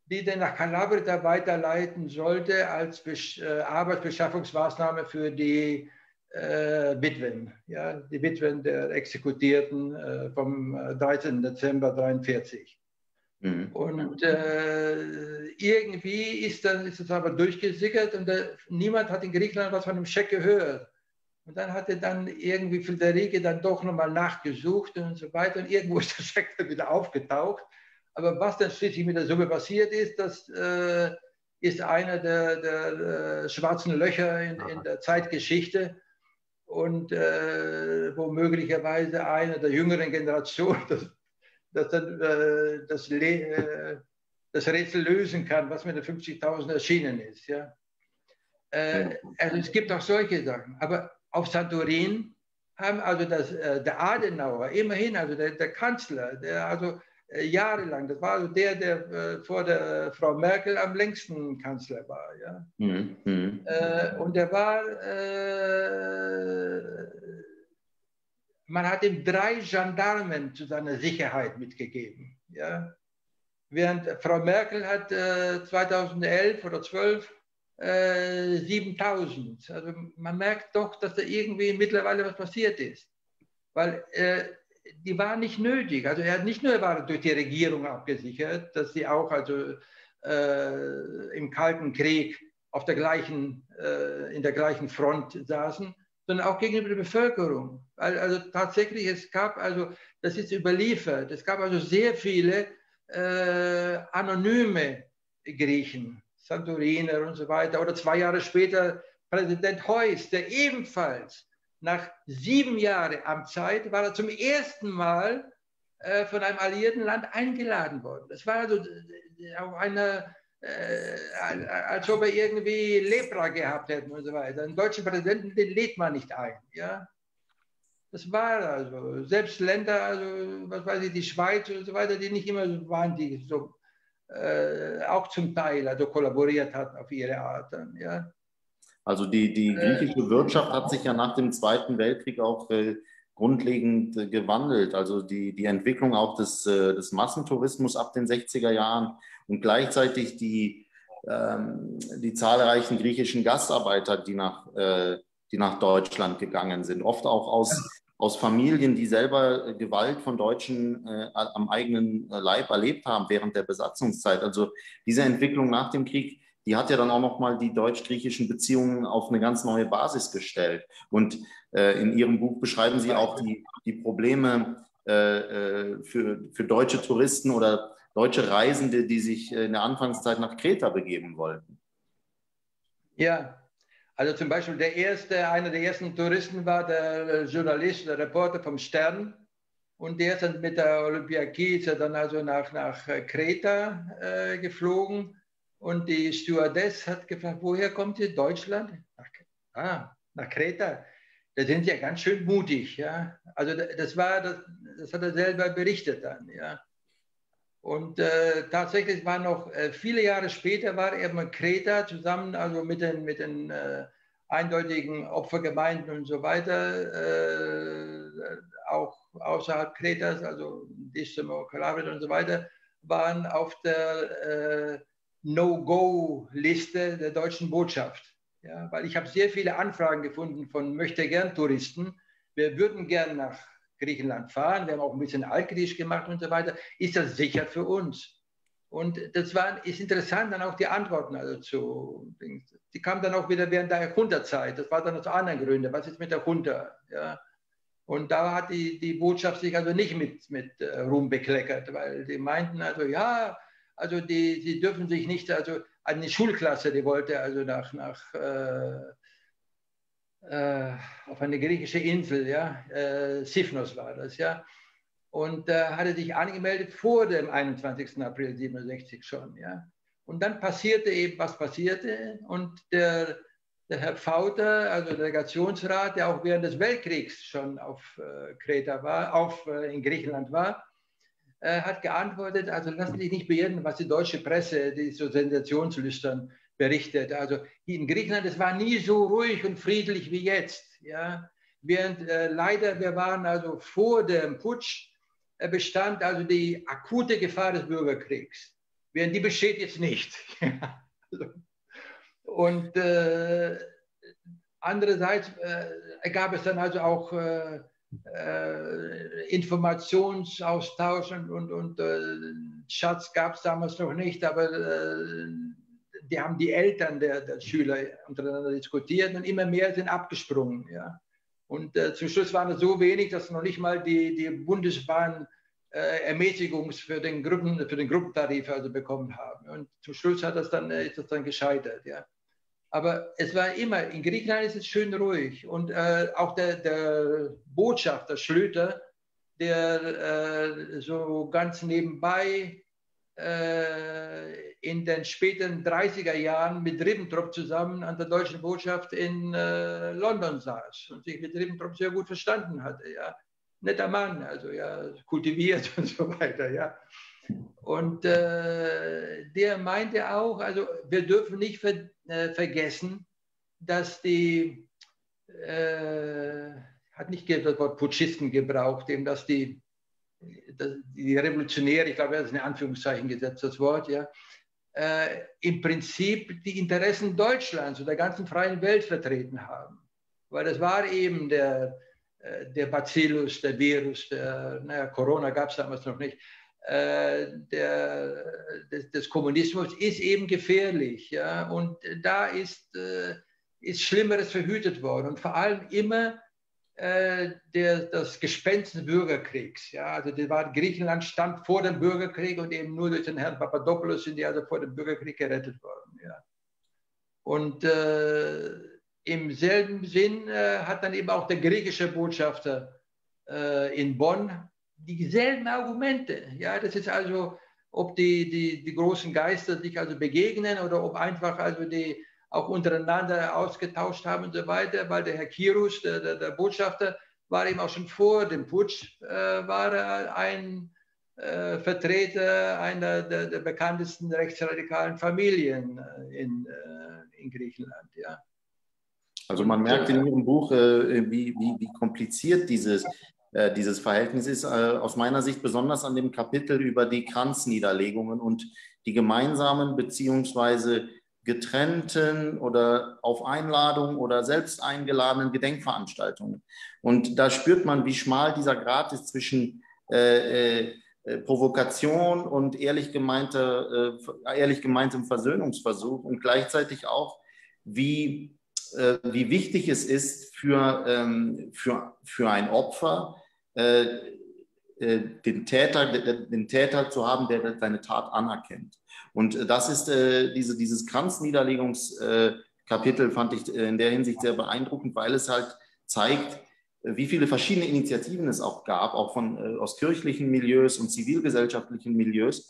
die dann nach Calabria weiterleiten sollte als äh, Arbeitsbeschaffungsmaßnahme für die äh, Witwen, ja, die Witwen der Exekutierten äh, vom 13. Äh, Dezember 1943. Mhm. Und äh, irgendwie ist, dann, ist es aber durchgesickert und äh, niemand hat in Griechenland was von dem Scheck gehört. Und dann hatte dann irgendwie Friederike dann doch nochmal nachgesucht und so weiter. Und irgendwo ist der Scheck dann wieder aufgetaucht. Aber was dann schließlich mit der Summe passiert ist, das äh, ist einer der, der, der, schwarzen Löcher in, in der Zeitgeschichte und äh, wo möglicherweise einer der jüngeren Generation das, das, dann, äh, das, äh, das, Rätsel lösen kann, was mit den 50.000 erschienen ist. Ja? Äh, also es gibt auch solche Sachen. Aber auf Santorin haben also das, äh, der Adenauer immerhin, also der, der Kanzler, der also jahrelang. Das war also der, der äh, vor der Frau Merkel am längsten Kanzler war. Ja? Mhm. mhm. Äh, und der war, äh, man hat ihm drei Gendarmen zu seiner Sicherheit mitgegeben. Ja? Während Frau Merkel hat 2011 oder 12 7000. Also man merkt doch, dass da irgendwie mittlerweile was passiert ist. Weil äh, die war nicht nötig. Also er hat nicht nur war durch die Regierung abgesichert, dass sie auch also äh, im Kalten Krieg auf der gleichen, äh, in der gleichen Front saßen, sondern auch gegenüber der Bevölkerung. Also tatsächlich, es gab also, das ist überliefert, es gab also sehr viele äh, anonyme Griechen, Santoriner und so weiter. Oder zwei Jahre später Präsident Heuss, der ebenfalls nach sieben Jahren Amtszeit war er zum ersten Mal äh, von einem alliierten Land eingeladen worden. Das war also äh, auch eine, äh, als ob er irgendwie Lepra gehabt hätte und so weiter. Einen deutschen Präsidenten, den lädt man nicht ein. Ja? Das war also, selbst Länder, also was weiß ich, die Schweiz und so weiter, die nicht immer so waren, die so äh, auch zum Teil also kollaboriert hat auf ihre Art. Ja? Also die, die äh. griechische Wirtschaft hat sich ja nach dem Zweiten Weltkrieg auch äh, grundlegend äh, gewandelt. Also die, die Entwicklung auch des, äh, des Massentourismus ab den 60er Jahren und gleichzeitig die, ähm, die zahlreichen griechischen Gastarbeiter, die nach, äh, die nach Deutschland gegangen sind. Oft auch aus, aus Familien, die selber Gewalt von Deutschen äh, am eigenen Leib erlebt haben während der Besatzungszeit. Also diese Entwicklung nach dem Krieg die hat ja dann auch nochmal die deutsch-griechischen Beziehungen auf eine ganz neue Basis gestellt. Und äh, in Ihrem Buch beschreiben Sie auch die, die Probleme äh, äh, für, für deutsche Touristen oder deutsche Reisende, die sich in der Anfangszeit nach Kreta begeben wollten. Ja, also zum Beispiel der erste, einer der ersten Touristen war der Journalist, der Reporter vom Stern. Und der ist dann mit der Olympiakis dann also nach, nach Kreta äh, geflogen. Und die Stewardess hat gefragt, woher kommt ihr? Deutschland? Ah, nach Kreta. Da sind ja ganz schön mutig. Ja? Also das war, das, das hat er selber berichtet dann. Ja? Und äh, tatsächlich war noch äh, viele Jahre später war er in Kreta zusammen, also mit den, mit den äh, eindeutigen Opfergemeinden und so weiter, äh, auch außerhalb Kretas, also Distimo, Calabria und so weiter, waren auf der äh, No-Go-Liste der deutschen Botschaft. Ja, weil ich habe sehr viele Anfragen gefunden von Möchte-Gern-Touristen. Wir würden gern nach Griechenland fahren. Wir haben auch ein bisschen Altgriechisch gemacht und so weiter. Ist das sicher für uns? Und das war, ist interessant, dann auch die Antworten also zu. Die kamen dann auch wieder während der Junta-Zeit. Das war dann aus anderen Gründen. Was ist mit der Junta? Ja. Und da hat die, die Botschaft sich also nicht mit, mit äh, Ruhm bekleckert, weil die meinten also, ja, also die, die dürfen sich nicht, also eine Schulklasse, die wollte also nach, nach äh, äh, auf eine griechische Insel, ja, äh, Sifnos war das, ja. Und äh, hatte sich angemeldet vor dem 21. April 67 schon, ja. Und dann passierte eben, was passierte. Und der, der Herr Fauter, also der Delegationsrat, der auch während des Weltkriegs schon auf äh, Kreta war, auf, äh, in Griechenland war, äh, hat geantwortet, also lassen Sie sich nicht beirren, was die deutsche Presse, die so sensationslüstern, berichtet. Also in Griechenland, es war nie so ruhig und friedlich wie jetzt. Ja? Während äh, leider, wir waren also vor dem Putsch, äh, bestand also die akute Gefahr des Bürgerkriegs. Während die besteht jetzt nicht. und äh, andererseits äh, gab es dann also auch äh, äh, Informationsaustausch und, und, und äh, Schatz gab es damals noch nicht, aber äh, die haben die Eltern der, der, Schüler untereinander diskutiert und immer mehr sind abgesprungen. Ja. Und äh, zum Schluss waren es so wenig, dass noch nicht mal die, die Bundesbahn äh, Ermäßigung für den, Gruppen, für den Gruppentarif also bekommen haben. Und zum Schluss hat das dann, ist das dann gescheitert. Ja. Aber es war immer, in Griechenland ist es schön ruhig. Und äh, auch der, der, Botschafter Schlüter, der äh, so ganz nebenbei äh, in den späten 30er Jahren mit Ribbentrop zusammen an der deutschen Botschaft in äh, London saß und sich mit Ribbentrop sehr gut verstanden hatte. Ja. Netter Mann, also ja, kultiviert und so weiter. Ja. Und äh, der meinte auch, also wir dürfen nicht ver, äh, vergessen, dass die, äh, hat nicht das Wort Putschisten gebraucht, eben dass die, die Revolutionäre, ich glaube, das ist in Anführungszeichen gesetzt, das Wort, ja, äh, im Prinzip die Interessen Deutschlands und der ganzen freien Welt vertreten haben. Weil das war eben der, äh, der Bacillus, der Virus, der, naja, Corona gab es damals noch nicht, äh, der, des, des, Kommunismus ist eben gefährlich. Ja? Und da ist, äh, ist Schlimmeres verhütet worden. Und vor allem immer äh, der, das Gespenst des Bürgerkriegs. Ja? Also war, Griechenland stand vor dem Bürgerkrieg und eben nur durch den Herrn Papadopoulos sind die also vor dem Bürgerkrieg gerettet worden. Ja? Und äh, im selben Sinn äh, hat dann eben auch der griechische Botschafter in Bonn dieselben Argumente. Ja, das ist also, ob die, die, die großen Geister sich also begegnen oder ob einfach also die auch untereinander ausgetauscht haben und so weiter, weil der Herr Kirus, der, der, der Botschafter, war eben auch schon vor dem Putsch, äh, war ein äh, Vertreter einer der, der, bekanntesten rechtsradikalen Familien äh, in, äh, in Griechenland. Ja. Also man merkt in Ihrem Buch, äh, wie, wie, wie kompliziert dieses dieses Verhältnis ist äh, aus meiner Sicht besonders an dem Kapitel über die Kranzniederlegungen und die gemeinsamen beziehungsweise getrennten oder auf Einladung oder selbst eingeladenen Gedenkveranstaltungen. Und da spürt man, wie schmal dieser Grad ist zwischen äh, äh, Provokation und ehrlich, gemeinte, äh, ehrlich gemeintem Versöhnungsversuch und gleichzeitig auch, wie, äh, wie wichtig es ist für, ähm, für, für ein Opfer, äh, äh, den, Täter, den Täter zu haben, der seine Tat anerkennt. Und äh, das ist äh, diese, dieses Kranzniederlegungskapitel, fand ich in der Hinsicht sehr beeindruckend, weil es halt zeigt, wie viele verschiedene Initiativen es auch gab, auch von, aus kirchlichen Milieus und zivilgesellschaftlichen Milieus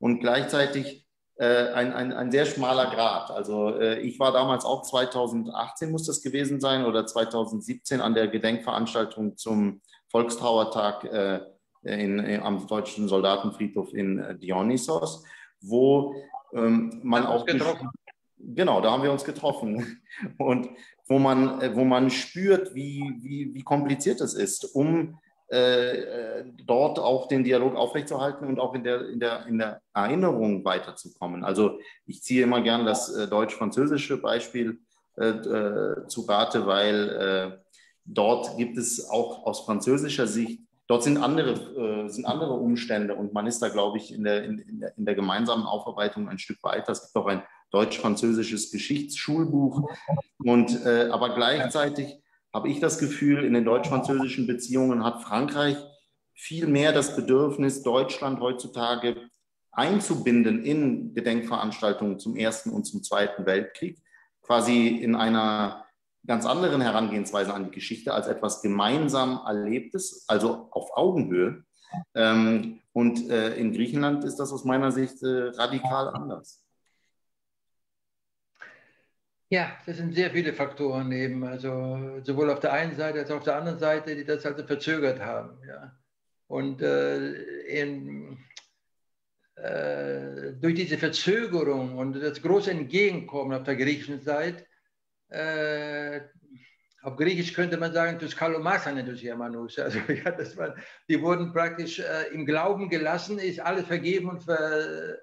und gleichzeitig äh, ein, ein, ein sehr schmaler Grad. Also äh, ich war damals auch 2018 muss das gewesen sein oder 2017 an der Gedenkveranstaltung zum Volkstrauertag äh, in, in, am deutschen Soldatenfriedhof in äh, Dionysos, wo ähm, man auch getroffen. Genau, da haben wir uns getroffen und wo man, äh, wo man spürt, wie, wie, wie kompliziert es ist, um äh, dort auch den Dialog aufrechtzuerhalten und auch in der, in der, in der Erinnerung weiterzukommen. Also ich ziehe immer gern das äh, deutsch-französische Beispiel äh, äh zu Rate, weil Dort gibt es auch aus französischer Sicht, dort sind andere, sind andere Umstände und man ist da, glaube ich, in der, in, in, der, in der gemeinsamen Aufarbeitung ein Stück weiter. Es gibt auch ein deutsch-französisches Geschichtsschulbuch. Und, aber gleichzeitig habe ich das Gefühl, in den deutsch-französischen Beziehungen hat Frankreich viel mehr das Bedürfnis, Deutschland heutzutage einzubinden in Gedenkveranstaltungen zum Ersten und zum Zweiten Weltkrieg, quasi in einer ganz anderen Herangehensweise an die Geschichte als etwas gemeinsam Erlebtes, also auf Augenhöhe. Ähm, und äh, in Griechenland ist das aus meiner Sicht äh, radikal anders. Ja, das sind sehr viele Faktoren eben, also sowohl auf der einen Seite als auch auf der anderen Seite, die das also verzögert haben. Ja. Und äh, in, äh, durch diese Verzögerung und das große Entgegenkommen auf der griechischen Seite, äh, auf Griechisch könnte man sagen. Also, ja, das war, die wurden praktisch äh, im Glauben gelassen, ist alles vergeben und ver,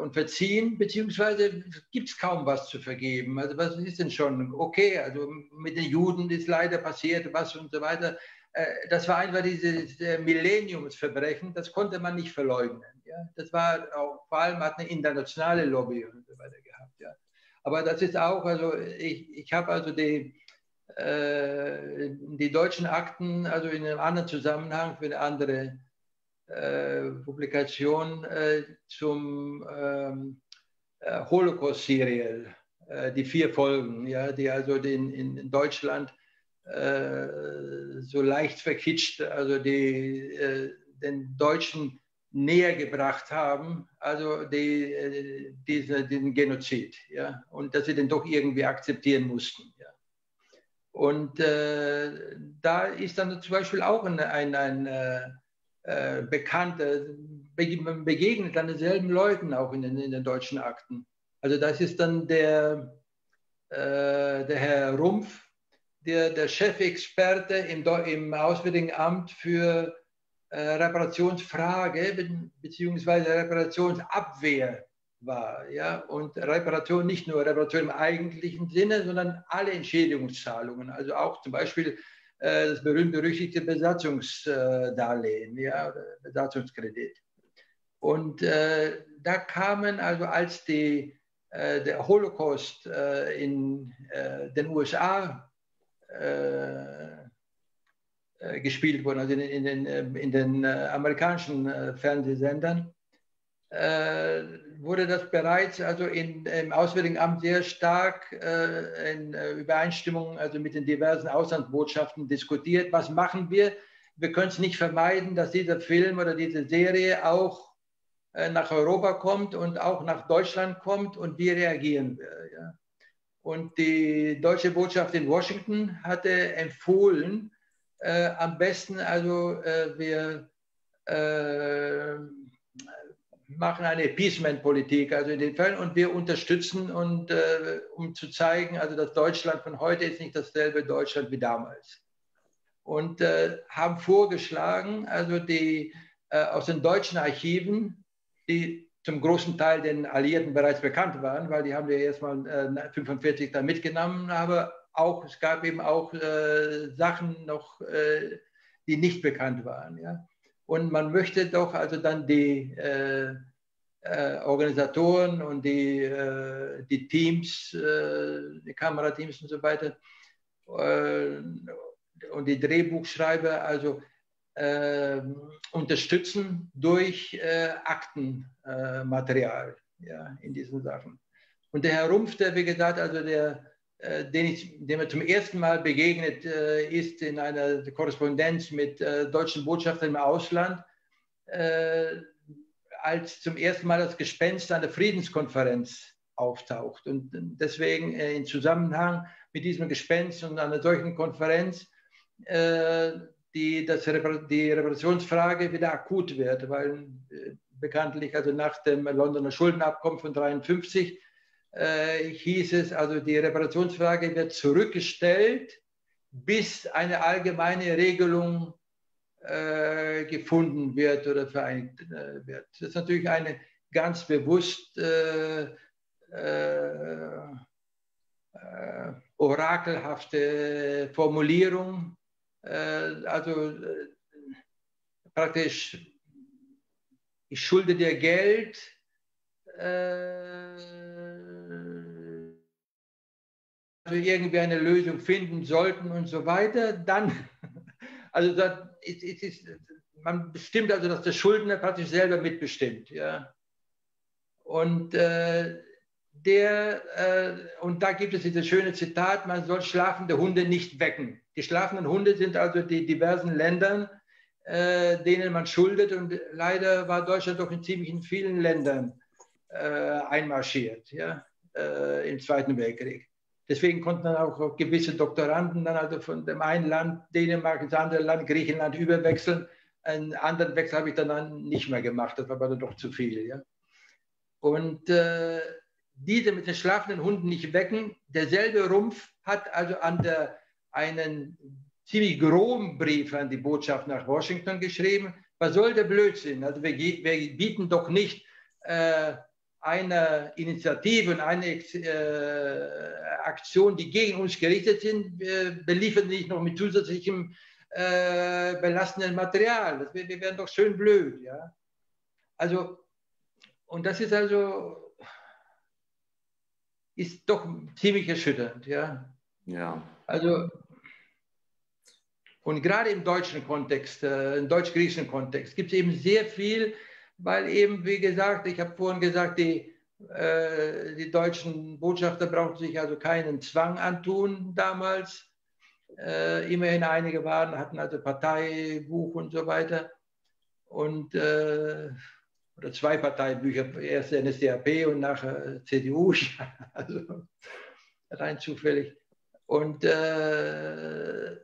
und verziehen, beziehungsweise gibt es kaum was zu vergeben. Also was ist denn schon? Okay, also mit den Juden ist leider passiert was und so weiter. Äh, das war einfach dieses Millenniumsverbrechen, das konnte man nicht verleugnen. Ja? Das war auch, vor allem hat eine internationale Lobby und so weiter gehabt. Ja? Aber das ist auch, also ich, ich habe also die, äh, die deutschen Akten, also in einem anderen Zusammenhang für eine andere äh, Publikation äh, zum ähm, äh, Holocaust-Serial, äh, die vier Folgen, ja, die also den, in, Deutschland äh, so leicht verkitscht, also die den Deutschen näher gebracht haben, also die, diese, diesen Genozid, ja, und dass sie den doch irgendwie akzeptieren mussten. Ja. Und äh, da ist dann zum Beispiel auch ein, ein, ein äh, Bekannte, man begegnet dann denselben Leuten auch in den, in den deutschen Akten. Also das ist dann der, äh, der Herr Rumpf, der, der Chefexperte im, im Auswärtigen Amt für äh, Reparationsfrage beziehungsweise Reparationsabwehr war. Ja? Und Reparation nicht nur Reparation im eigentlichen Sinne, sondern alle Entschädigungszahlungen. Also auch zum Beispiel äh, das berühmt-berüchtigte Besatzungsdarlehen, ja, Besatzungskredit. Und äh, da kamen also, als die, äh, der Holocaust äh, in äh, den USA äh, gespielt wurde, also in, in den, in den amerikanischen Fernsehsendern, äh, wurde das bereits also in, im Auswärtigen Amt sehr stark äh, in äh, Übereinstimmung also mit den diversen Auslandsbotschaften diskutiert. Was machen wir? Wir können es nicht vermeiden, dass dieser Film oder diese Serie auch äh, nach Europa kommt und auch nach Deutschland kommt und wie reagieren wir? Ja? Und die deutsche Botschaft in Washington hatte empfohlen, äh, am besten also äh, wir machen eine Appeasement-Politik, also in den Fällen, und wir unterstützen und äh, um zu zeigen, also das Deutschland von heute ist nicht dasselbe Deutschland wie damals. Und äh, haben vorgeschlagen, also die äh, aus den deutschen Archiven, die zum großen Teil den Alliierten bereits bekannt waren, weil die haben wir erstmal äh, 45 da mitgenommen, aber auch, es gab eben auch äh, Sachen noch, äh, die nicht bekannt waren. Ja und man möchte doch also dann die äh, äh, Organisatoren und die, äh, die Teams, äh, die Kamerateams und so weiter äh, und die Drehbuchschreiber also äh, unterstützen durch Aktenmaterial ja, in diesen Sachen. Und der Herr Rumpf, der wie gesagt, also der den ich, dem er zum ersten Mal begegnet äh, ist in einer Korrespondenz mit äh, deutschen Botschaftern im Ausland, als zum ersten Mal das Gespenst einer Friedenskonferenz auftaucht. Und deswegen in Zusammenhang mit diesem Gespenst und einer solchen Konferenz die, das, die Reparationsfrage wieder akut wird, weil bekanntlich also nach dem Londoner Schuldenabkommen von 1953 äh, hieß es, also die Reparationsfrage wird zurückgestellt, bis eine allgemeine Regelung äh, gefunden wird oder vereinigt äh, wird. Das ist natürlich eine ganz bewusst äh, äh, äh, orakelhafte Formulierung. also praktisch, ich schulde dir Geld. Äh, irgendwie eine Lösung finden sollten und so weiter, dann, also das ist, ist, ist, man bestimmt also, dass der Schuldner praktisch selber mitbestimmt. Ja. Und äh, der, äh, und da gibt es dieses schöne Zitat, man soll schlafende Hunde nicht wecken. Die schlafenden Hunde sind also die diversen Ländern, äh, denen man schuldet. Und leider war Deutschland doch in ziemlich vielen Ländern äh, einmarschiert ja, äh, im Zweiten Weltkrieg. Deswegen konnten dann auch gewisse Doktoranden dann also von dem einen Land, Dänemark, ins andere Land, Griechenland überwechseln. Einen anderen Wechsel habe ich dann nicht mehr gemacht, das war dann doch zu viel. Ja? Und äh, diese mit den schlafenden Hunden nicht wecken, derselbe Rumpf hat also an der, einen ziemlich groben Brief an die Botschaft nach Washington geschrieben. Was soll der Blödsinn? Also wir, wir bieten doch nicht äh, eine Initiative und eine äh, Aktion, die gegen uns gerichtet sind, äh, beliefern nicht noch mit zusätzlichem äh, belastenden Material. Das, wir, wir wären doch schön blöd. Ja? Also, und das ist also, ist doch ziemlich erschütternd. Ja. ja. Also, und gerade im deutschen Kontext, äh, im deutsch-griechischen Kontext, gibt es eben sehr viel, weil eben, wie gesagt, ich habe vorhin gesagt, die, äh, die deutschen Botschafter brauchten sich also keinen Zwang antun damals. Äh, immerhin einige waren, hatten also Parteibuch und so weiter. Und äh, oder zwei Parteibücher, erst NSDAP und nachher CDU, also rein zufällig. Und äh,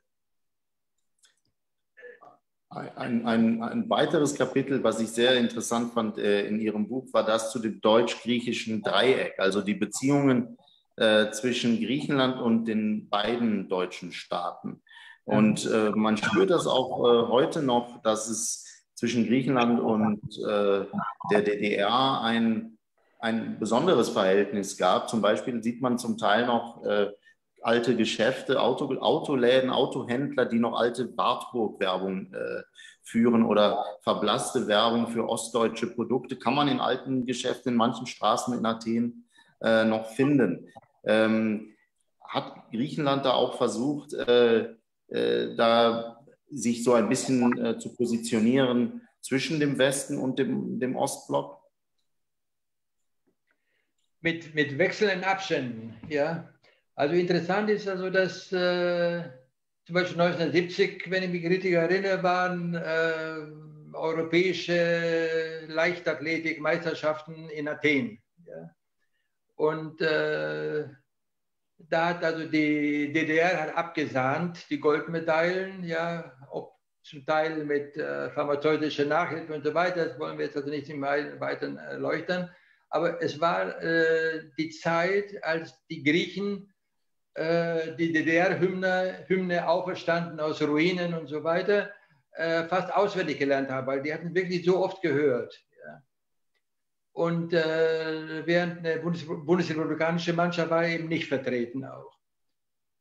ein, ein, ein, weiteres Kapitel, was ich sehr interessant fand äh, in Ihrem Buch, war das zu dem deutsch-griechischen Dreieck, also die Beziehungen äh, zwischen Griechenland und den beiden deutschen Staaten. Und äh, man spürt das auch äh, heute noch, dass es zwischen Griechenland und äh, der DDR ein, ein besonderes Verhältnis gab. Zum Beispiel sieht man zum Teil noch äh, alte Geschäfte, Auto, Autoläden, Autohändler, die noch alte Wartburg-Werbung äh, führen oder verblasste Werbung für ostdeutsche Produkte, kann man in alten Geschäften in manchen Straßen in Athen äh, noch finden. Ähm, hat Griechenland da auch versucht, äh, äh da sich so ein bisschen äh, zu positionieren zwischen dem Westen und dem, dem Ostblock? Mit, mit wechselnden Abständen, ja. Also interessant ist also, dass äh, zum Beispiel 1970, wenn ich mich richtig erinnere, waren äh, europäische Leichtathletik-Meisterschaften in Athen. Ja. Und äh, da hat also die DDR hat abgesahnt, die Goldmedaillen, ja, ob zum Teil mit äh, pharmazeutischer Nachhilfe und so weiter, das wollen wir jetzt also nicht im Weiteren erläutern. Aber es war äh, die Zeit, als die Griechen äh, die DDR-Hymne Hymne auferstanden aus Ruinen und so weiter, äh, fast auswendig gelernt haben, weil die hatten wirklich so oft gehört. Ja. Und äh, während eine Bundes bundesrepublikanische Mannschaft war eben nicht vertreten auch.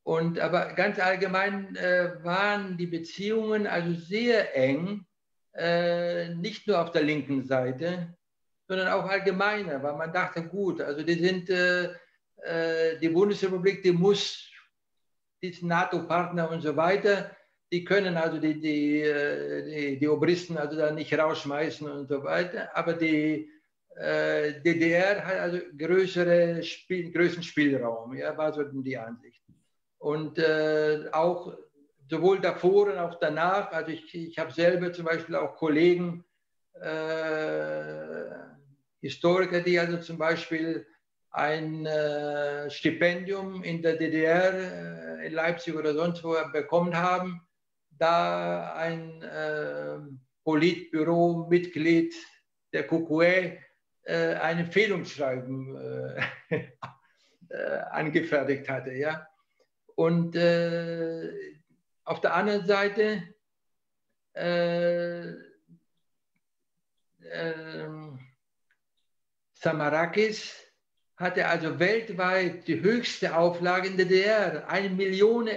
Und aber ganz allgemein äh, waren die Beziehungen also sehr eng, äh, nicht nur auf der linken Seite, sondern auch allgemeiner, weil man dachte, gut, also die sind äh, die Bundesrepublik, die muss, die NATO-Partner und so weiter, die können also die, die, äh, die, die Obristen also da nicht rausschmeißen und so weiter, aber die äh, DDR hat also größere Spiel, größeren Spielraum, ja, war so die Ansicht. Und äh, auch sowohl davor und auch danach, also ich, ich habe selber zum Beispiel auch Kollegen, äh, Historiker, die also zum Beispiel ein äh, Stipendium in der DDR, äh, in Leipzig oder sonst wo bekommen haben, da ein äh, Politbüro-Mitglied der KQE äh, ein Empfehlungsschreiben äh, äh, angefertigt hatte. Ja? Und auf der anderen Seite Samarakis, hatte also weltweit die höchste Auflage in der DDR. Eine Million,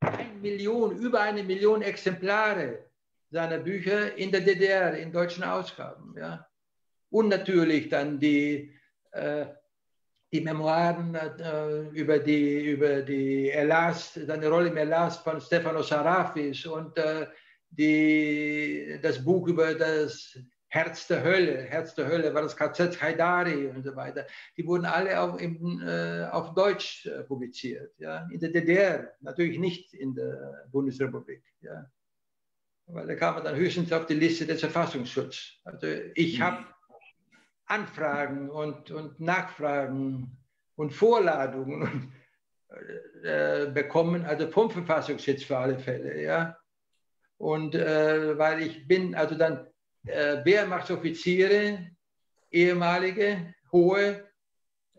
eine Million, über eine Million Exemplare seiner Bücher in der DDR, in deutschen Ausgaben. Ja. Und natürlich dann die, äh, die Memoiren äh, über, die, über die Erlass, seine Rolle im Erlass von Stefano Sarafis und äh, die, das Buch über das Herz der Hölle, Herz der Hölle war das KZ Haidari und so weiter. Die wurden alle auf, im, äh, auf Deutsch äh, publiziert. Ja? In der DDR, natürlich nicht in der Bundesrepublik. Ja? Weil da kam man dann höchstens auf die Liste des Verfassungsschutzes. Also ich mhm. habe Anfragen und, und Nachfragen und Vorladungen äh, bekommen, also vom Verfassungsschutz für alle Fälle, ja. Und äh, weil ich bin, also dann äh, Wehrmachtsoffiziere, ehemalige, hohe,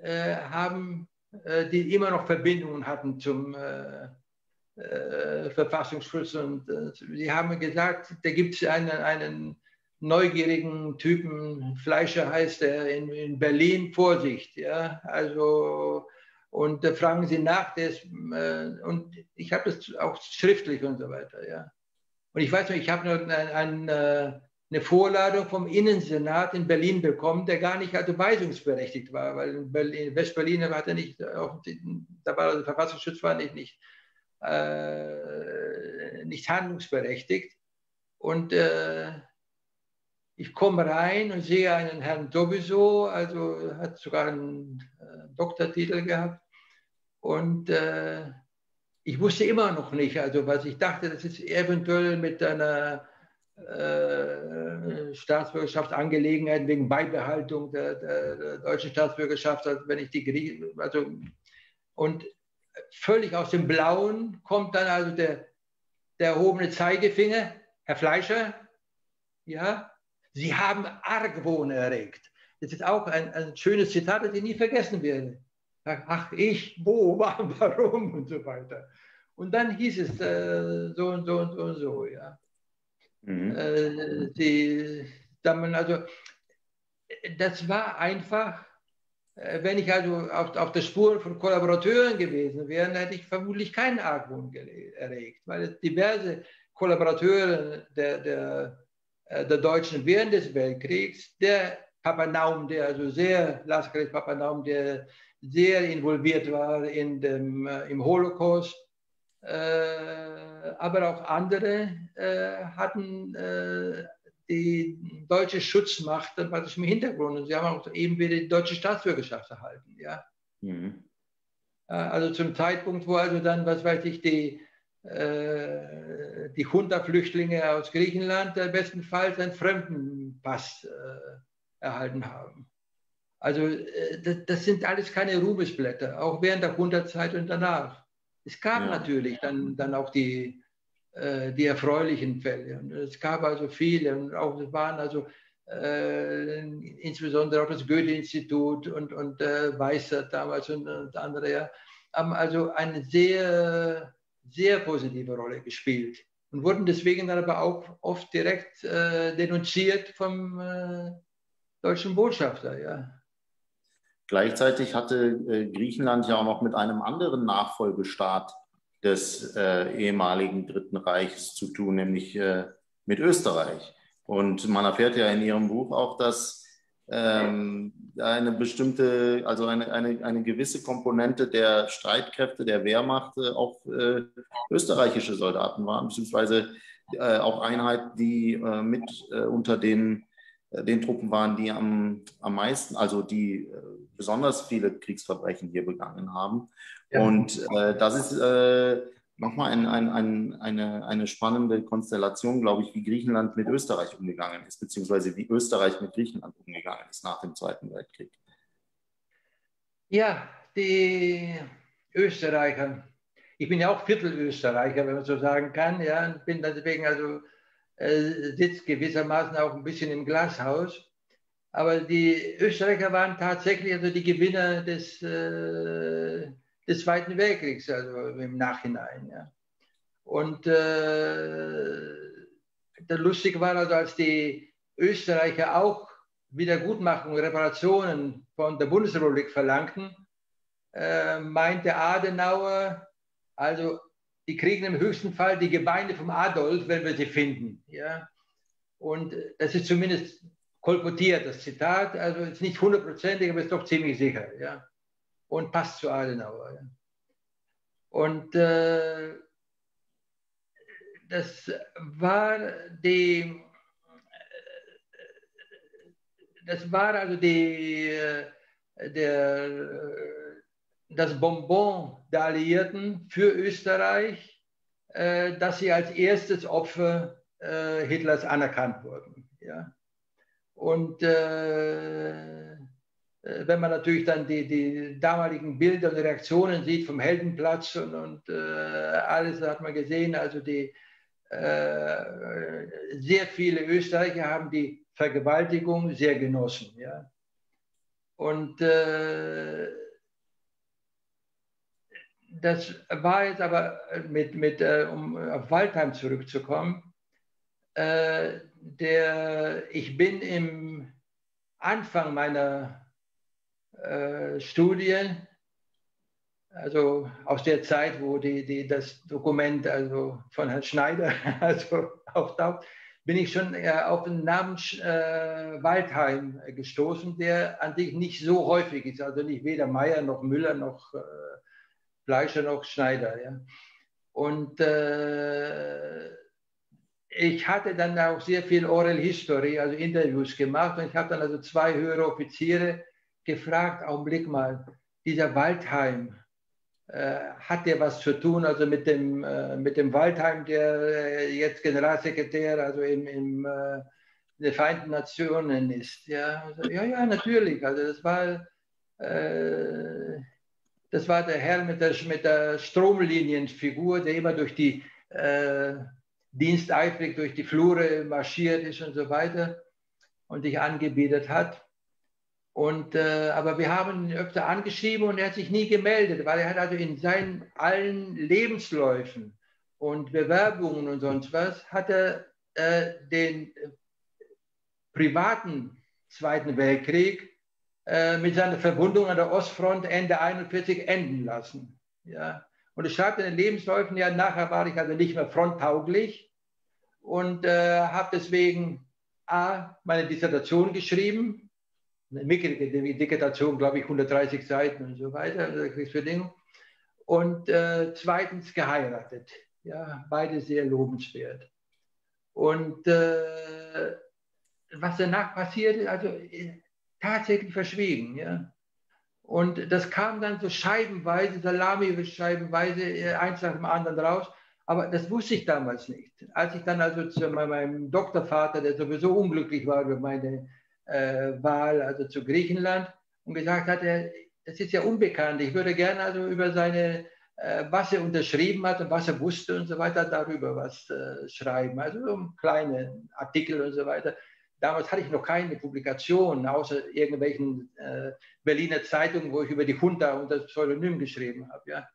äh, haben, äh, die immer noch Verbindungen hatten zum äh, äh, Verfassungsschutz. Und sie haben gesagt, da gibt es einen, einen neugierigen Typen, Fleischer heißt er, in, in Berlin, Vorsicht. Ja? Also, und da fragen sie nach, ist, und ich habe das auch schriftlich und so weiter. Ja? Und ich weiß noch, ich habe noch ein, ein, äh, eine Vorladung vom Innensenat in Berlin bekommen, der gar nicht also weisungsberechtigt war, weil in, Berlin, West-Berlin war nicht, auch, da war der Verfassungsschutz war nicht, nicht, äh, nicht handlungsberechtigt. Und äh, ich komme rein und sehe einen Herrn sowieso, also hat sogar einen äh, Doktortitel gehabt. Und äh, ich wusste immer noch nicht, also was ich dachte, das ist eventuell mit einer äh, Staatsbürgerschaftsangelegenheit wegen Beibehaltung der, der, der, deutschen Staatsbürgerschaft, also wenn ich die Griechen, also und völlig aus dem Blauen kommt dann also der, der erhobene Zeigefinger, Herr Fleischer, ja, Sie haben Argwohn erregt. Das ist auch ein, ein schönes Zitat, das ich nie vergessen werde ach, ich, wo, warum und so weiter. Und dann hieß es äh, so und so und so und so, ja. Mhm. Äh, die, also, das war einfach, äh, wenn ich also auf, auf der Spur von Kollaborateuren gewesen wäre, hätte ich vermutlich keinen Argwohn erregt, weil es diverse Kollaborateure der, der, äh, der Deutschen während des Weltkriegs, der Papa Naum, der also sehr, Lars Papa Naum, der sehr involviert war in dem, äh, im Holocaust. Äh, aber auch andere äh, hatten äh, die deutsche Schutzmacht praktisch im Hintergrund und sie haben auch eben wieder die deutsche Staatsbürgerschaft erhalten. Ja? Mhm. Äh, also zum Zeitpunkt, wo also dann, was weiß ich, die, äh, die Junta-Flüchtlinge aus Griechenland bestenfalls einen Fremdenpass erhalten haben. Also äh, das, sind alles keine Ruhmesblätter, auch während der Hundertzeit und danach. Es gab ja. natürlich dann, dann auch die, äh, die erfreulichen Fälle. Und es gab also viele und auch es waren also äh, insbesondere auch das Goethe-Institut und, und äh, Weißer damals und, und andere ja, haben also eine sehr, sehr positive Rolle gespielt und wurden deswegen dann aber auch oft direkt äh, denunziert vom äh, deutschen Botschafter. Ja. Gleichzeitig hatte äh, Griechenland ja auch noch mit einem anderen Nachfolgestaat des äh, ehemaligen Dritten Reiches zu tun, nämlich äh, mit Österreich. Und man erfährt ja in Ihrem Buch auch, dass ähm, eine bestimmte, also eine, eine, eine gewisse Komponente der Streitkräfte der Wehrmacht äh, auch äh, österreichische Soldaten waren, beziehungsweise äh, auch Einheiten, die mit unter den den Truppen waren, die am, am meisten, also die äh, besonders viele Kriegsverbrechen hier begangen haben. Ja. Und äh, das ist äh, nochmal ein, ein, ein, eine, eine spannende Konstellation, glaube ich, wie Griechenland mit Österreich umgegangen ist, beziehungsweise wie Österreich mit Griechenland umgegangen ist nach dem Zweiten Weltkrieg. Ja, die Österreicher. Ich bin ja auch Viertelösterreicher, wenn man so sagen kann. Ja, und bin deswegen also äh, sitzt gewissermaßen auch ein bisschen im Glashaus. Aber die Österreicher waren tatsächlich also die Gewinner des, äh, des Zweiten Weltkriegs, also im Nachhinein. Ja. Und äh, lustig war also, als die Österreicher auch Wiedergutmachung, Reparationen von der Bundesrepublik verlangten, äh, meinte Adenauer, also die kriegen im höchsten Fall die Gebeine vom Adolf, wenn wir sie finden. Ja? Und das ist zumindest kolportiert, das Zitat, also ist nicht hundertprozentig, aber ist doch ziemlich sicher. Ja? Und passt zu Adenauer. Ja? Und äh, das war die, das war also die, äh, der das Bonbon der Alliierten für Österreich, äh, dass sie als erstes Opfer äh, Hitlers anerkannt wurden. Ja? Und äh, äh, wenn man natürlich dann die, die damaligen Bilder und Reaktionen sieht vom Heldenplatz und, und äh, alles, hat man gesehen, also die sehr viele Österreicher haben die Vergewaltigung sehr genossen. Ja? Und äh, das war jetzt aber mit, mit äh, um auf Waldheim zurückzukommen, äh, der, ich bin im Anfang meiner äh, Studien, also aus der Zeit, wo die, die, das Dokument also von Herrn Schneider also auftaucht, bin ich schon äh, auf den Namen äh, Waldheim gestoßen, der an sich nicht so häufig ist, also nicht weder Meyer noch Müller noch äh, Fleischer noch Schneider. Ja. Und äh, ich hatte dann auch sehr viel Oral History, also Interviews gemacht und ich habe dann also zwei höhere Offiziere gefragt, Augenblick mal, dieser Waldheim, äh, hat der was zu tun, also mit dem, äh, mit dem Waldheim, der äh, jetzt Generalsekretär, also im, im äh, der Vereinten Nationen ist. Ja, also, ja, ja, natürlich. Also das war, äh, das war der Herr mit der, mit der Stromlinienfigur, der immer durch die äh, diensteifrig durch die Flure marschiert ist und so weiter und sich angebietet hat. Und, äh, aber wir haben ihn öfter angeschrieben und er hat sich nie gemeldet, weil er hat also in seinen allen Lebensläufen und Bewerbungen und sonst was, hat er äh, den privaten Zweiten Weltkrieg äh, mit seiner Verwundung an der Ostfront Ende 41 enden lassen. Ja. Und es schreibt in den Lebensläufen, ja, nachher war ich also nicht mehr fronttauglich und äh, habe deswegen A, meine Dissertation geschrieben, eine mickrige Digitation, glaube ich, 130 Seiten und so weiter, also Kriegsbedingungen. Und äh, zweitens geheiratet. Ja, beide sehr lobenswert. Und äh, was danach passierte, also äh, tatsächlich verschwiegen. Ja. Und das kam dann so scheibenweise, Salami-scheibenweise, äh, eins nach dem anderen raus. Aber das wusste ich damals nicht. Als ich dann also zu meinem Doktorvater, der sowieso unglücklich war über meine äh, Wahl, also zu Griechenland, und gesagt hat, er, das ist ja unbekannt. Ich würde gerne also über seine, äh, was er unterschrieben hat und was er wusste und so weiter, darüber was äh, schreiben. Also so kleine Artikel und so weiter. Damals hatte ich noch keine Publikation, außer irgendwelchen äh, Berliner Zeitungen, wo ich über die Junta unter Pseudonym geschrieben habe. Ja.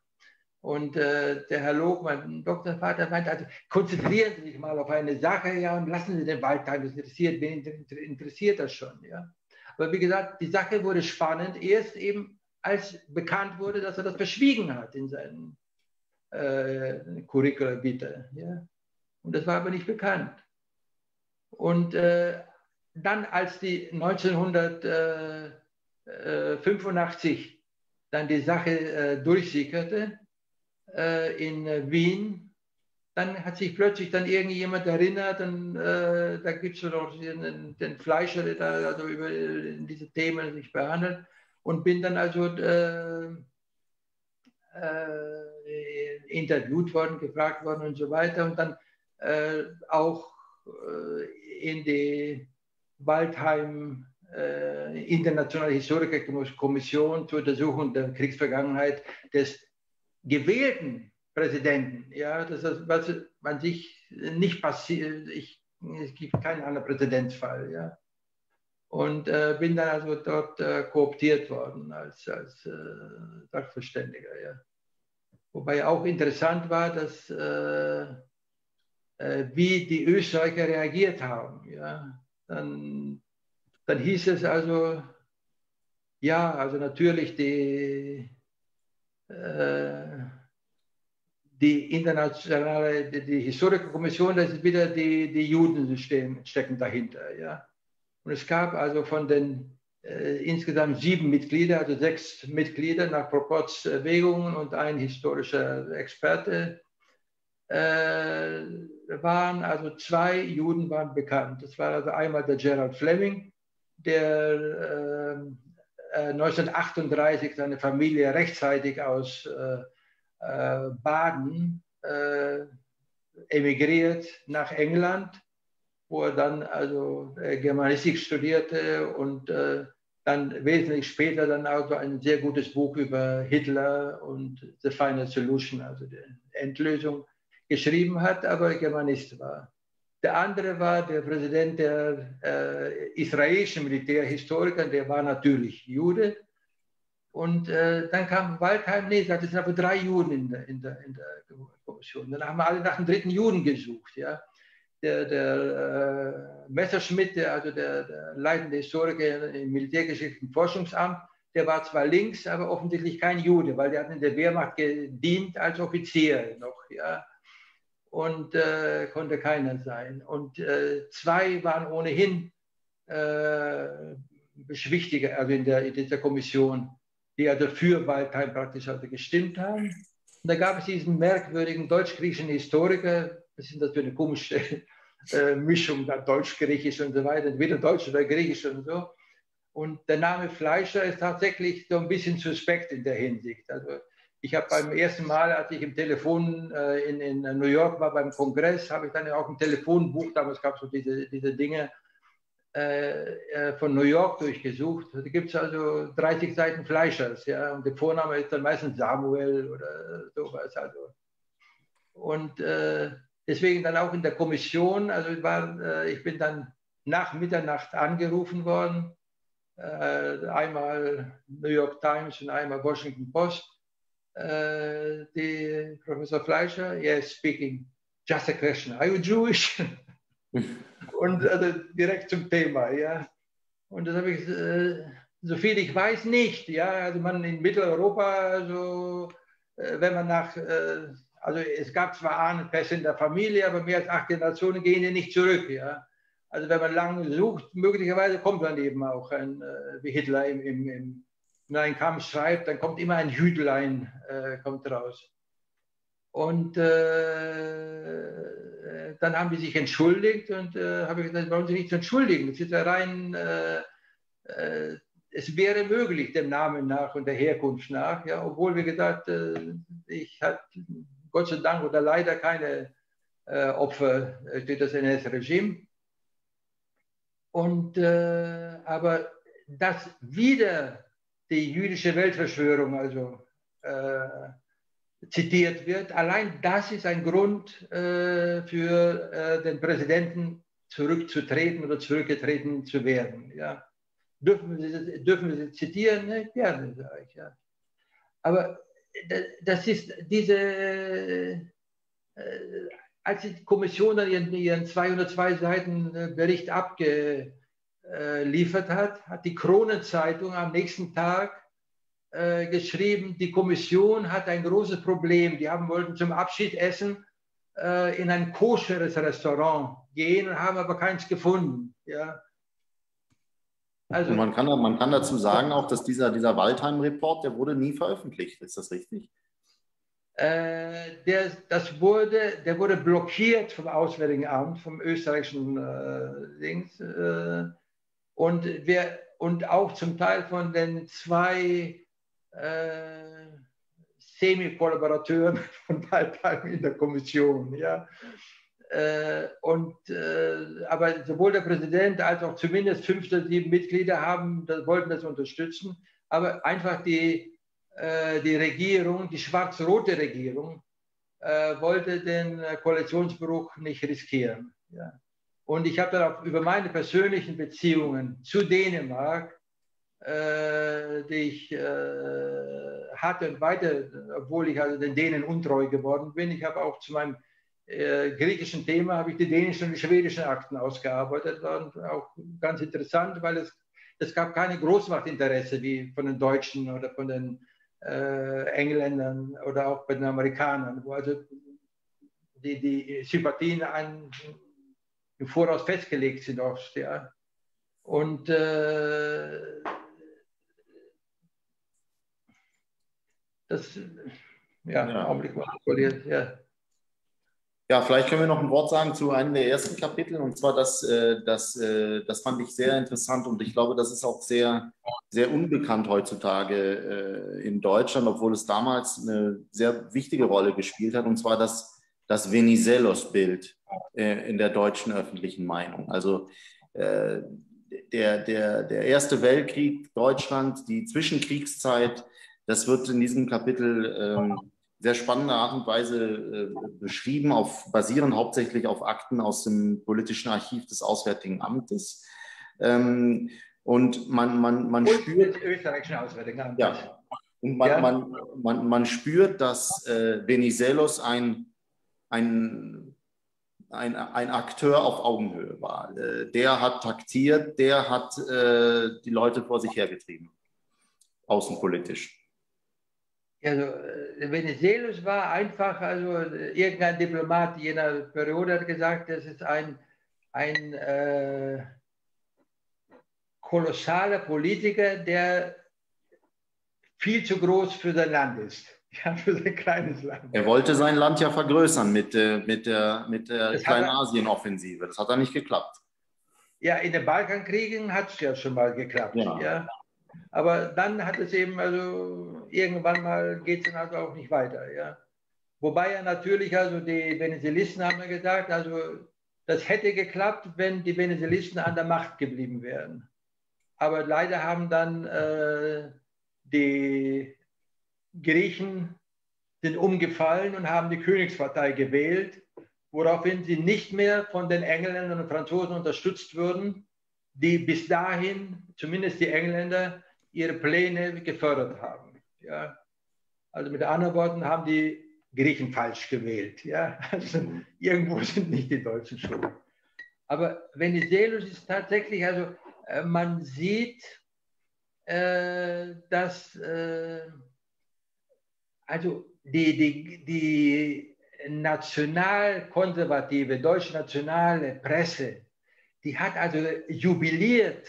Und äh, der Herr Log, mein Doktorvater, meinte, also konzentrieren Sie sich mal auf eine Sache ja, und lassen Sie den Waldteil, das interessiert, wen interessiert das schon. Ja. Aber wie gesagt, die Sache wurde spannend, erst eben als bekannt wurde, dass er das verschwiegen hat in seinem äh, Curricula Vitae. Ja. Und das war aber nicht bekannt. Und äh, dann, als die 1985 dann die Sache äh, durchsickerte, äh, in äh, Wien. Dann hat sich plötzlich dann irgendjemand erinnert, und, äh, da gibt es noch den, den, Fleischer, der da also über diese Themen sich behandelt. Und bin dann also äh, äh, interviewt worden, gefragt worden und so weiter. Und dann auch in die Waldheim Internationale Historikerkommission zur Untersuchung der Kriegsvergangenheit des gewählten Präsidenten. Ja, das ist, was man sich nicht passiert. Ich, es gibt keinen anderen Präzedenzfall. Ja. Und äh, bin dann also dort äh, kooptiert worden als, als äh, Sachverständiger. Ja. Wobei auch interessant war, dass äh, äh, wie die Österreicher reagiert haben. Ja. Dann, dann hieß es also, ja, also natürlich die äh, die internationale, die, die Historikerkommission, das ist wieder die, die Juden stehen, stecken dahinter. Ja. Und es gab also von den äh, insgesamt sieben Mitglieder, also sechs Mitglieder nach Proports Erwägungen und ein historischer Experte, waren also zwei Juden waren bekannt. Das war also einmal der Gerald Fleming, der äh, 1938 äh, seine Familie rechtzeitig aus äh, äh, Baden emigriert nach England, wo er dann also Germanistik studierte und dann wesentlich später dann auch ein sehr gutes Buch über Hitler und The Final Solution, also die Endlösung, geschrieben hat, aber Germanist war. Der andere war der Präsident der äh, israelischen Militärhistoriker, der war natürlich Jude. Und äh, dann kam Waldheim, nee, sagte, es sind aber drei Juden in der, in, der, in der Kommission. Dann haben wir alle nach dem dritten Juden gesucht. Ja. Der, der äh, Messerschmidt, der, also der, der leitende Historiker im Militärgeschichtlichen Forschungsamt, der war zwar links, aber offensichtlich kein Jude, weil der hat in der Wehrmacht gedient als Offizier noch. Ja und äh, konnte keiner sein. Und äh, zwei waren ohnehin äh, Beschwichtiger, also in, der, in dieser Kommission, die also für Waldheim praktisch also gestimmt haben. Und da gab es diesen merkwürdigen deutsch-griechischen Historiker, was ist das für eine komische äh, Mischung, da deutsch-griechisch und so weiter, entweder deutsch oder griechisch und so. Und der Name Fleischer ist tatsächlich so ein bisschen suspekt in der Hinsicht. Also ich habe beim ersten Mal, als ich im Telefon äh, in, in New York war beim Kongress, habe ich dann auch ein Telefonbuch, damals gab es so diese, diese Dinge, äh, äh, von New York durchgesucht. Da gibt es also 30 Seiten Fleischers, ja, und der Vorname ist dann meistens Samuel oder sowas. Also. Und äh, deswegen dann auch in der Kommission, also war, äh, ich bin dann nach Mitternacht angerufen worden, äh, einmal New York Times und einmal Washington Post uh, the Professor Fleischer, yes, speaking. Just a question. Are you Jewish? und also direkt zum Thema, ja. Und das habe ich, äh, so viel ich weiß, nicht. Ja, also man in Mitteleuropa, also äh, wenn man nach, äh, also es gab zwar Ahnenpässe in der Familie, aber mehr als acht Generationen gehen die nicht zurück. Ja. Also wenn man lange sucht, möglicherweise kommt dann eben auch ein, äh, wie Hitler im, im, im wenn ein Kamm schreibt, dann kommt immer ein Hütlein äh, kommt raus. Und äh, dann haben die sich entschuldigt und äh, habe ich gesagt, warum sie nicht zu entschuldigen? Das ist ja rein, äh, äh, es wäre möglich dem Namen nach und der Herkunft nach, ja, obwohl wir gesagt, äh, ich hatte Gott sei Dank oder leider keine Opfer durch das NS-Regime. Und aber das wieder die jüdische Weltverschwörung also äh, zitiert wird. Allein das ist ein Grund äh, für äh, den Präsidenten zurückzutreten oder zurückgetreten zu werden. Ja. Dürfen, wir sie, dürfen wir sie zitieren? Ne? Gerne, sage ich. Ja. Aber das ist diese, äh, als die Kommission dann ihren, ihren 202 Seiten äh, Bericht abge, äh, liefert hat, hat die Kronenzeitung am nächsten Tag äh, geschrieben, die Kommission hat ein großes Problem. Die haben wollten zum Abschiedessen äh, in ein koscheres Restaurant gehen und haben aber keins gefunden. Ja. Also, man, kann, man kann dazu sagen auch, dass dieser, dieser Waldheim-Report, der wurde nie veröffentlicht. Ist das richtig? Äh, der, das wurde, der wurde blockiert vom Auswärtigen Amt, vom österreichischen äh, Dings. Äh, und, wir, und auch zum Teil von den zwei äh, Semi-Kollaborateuren von Waldheim in der Kommission. Ja. Äh, und, äh, aber sowohl der Präsident als auch zumindest fünf oder sieben Mitglieder haben, das, wollten das unterstützen. Aber einfach die, äh, die Regierung, die schwarz-rote Regierung, äh, wollte den Koalitionsbruch nicht riskieren. Ja. Und ich habe dann auch über meine persönlichen Beziehungen zu Dänemark, äh, die ich äh, hatte und weiter, obwohl ich also den Dänen untreu geworden bin. Ich habe auch zu meinem äh, griechischen Thema habe ich die dänischen und die schwedischen Akten ausgearbeitet. War auch ganz interessant, weil es, es gab keine Großmachtinteresse wie von den Deutschen oder von den äh, Engländern oder auch bei den Amerikanern, wo also die, die Sympathien an, im Voraus festgelegt sind oft. Ja. Und äh, das, ja, ja. Augenblick mal verliert, ja. Ja, vielleicht können wir noch ein Wort sagen zu einem der ersten Kapitel. Und zwar, das, äh, das, äh, das fand ich sehr interessant und ich glaube, das ist auch sehr, sehr unbekannt heutzutage äh, in Deutschland, obwohl es damals eine sehr wichtige Rolle gespielt hat. Und zwar das, das Venizelos-Bild in der deutschen öffentlichen Meinung. Also der, der, der Erste Weltkrieg, Deutschland, die Zwischenkriegszeit, das wird in diesem Kapitel ähm, sehr spannende Art und Weise äh, beschrieben, auf, basierend hauptsächlich auf Akten aus dem politischen Archiv des Auswärtigen Amtes. Ähm, und man, man, man und spürt. österreichischen Auswärtigen Amtes. Ja. Und man, ja. man, man, man spürt, dass äh, Venizelos ein, ein, ein, ein Akteur auf Augenhöhe war. Äh, der hat taktiert, der hat äh, die Leute vor sich hergetrieben, außenpolitisch. Also äh, Venizelos war einfach, also irgendein Diplomat jener Periode hat gesagt, das ist ein, ein äh, kolossaler Politiker, der viel zu groß für sein Land ist. Ja, für sein kleines Land. Er wollte sein Land ja vergrößern mit, mit der, mit der Kleinasien-Offensive. Das hat dann nicht geklappt. Ja, in den Balkankriegen hat es ja schon mal geklappt. Ja. ja. Aber dann hat es eben, also irgendwann mal geht es dann also auch nicht weiter. Ja. Wobei ja natürlich, also die Venezuelisten haben ja gesagt, also das hätte geklappt, wenn die Venezuelisten an der Macht geblieben wären. Aber leider haben dann äh, die Griechen sind umgefallen und haben die Königspartei gewählt, woraufhin sie nicht mehr von den Engländern und Franzosen unterstützt wurden, die bis dahin, zumindest die Engländer, ihre Pläne gefördert haben. Ja. Also mit anderen Worten haben die Griechen falsch gewählt. Ja. Also irgendwo sind nicht die Deutschen schuld. Aber Venizelos ist tatsächlich, also äh, man sieht, äh, dass äh, also die, die, die nationalkonservative, deutsch-nationale Presse, die hat also jubiliert,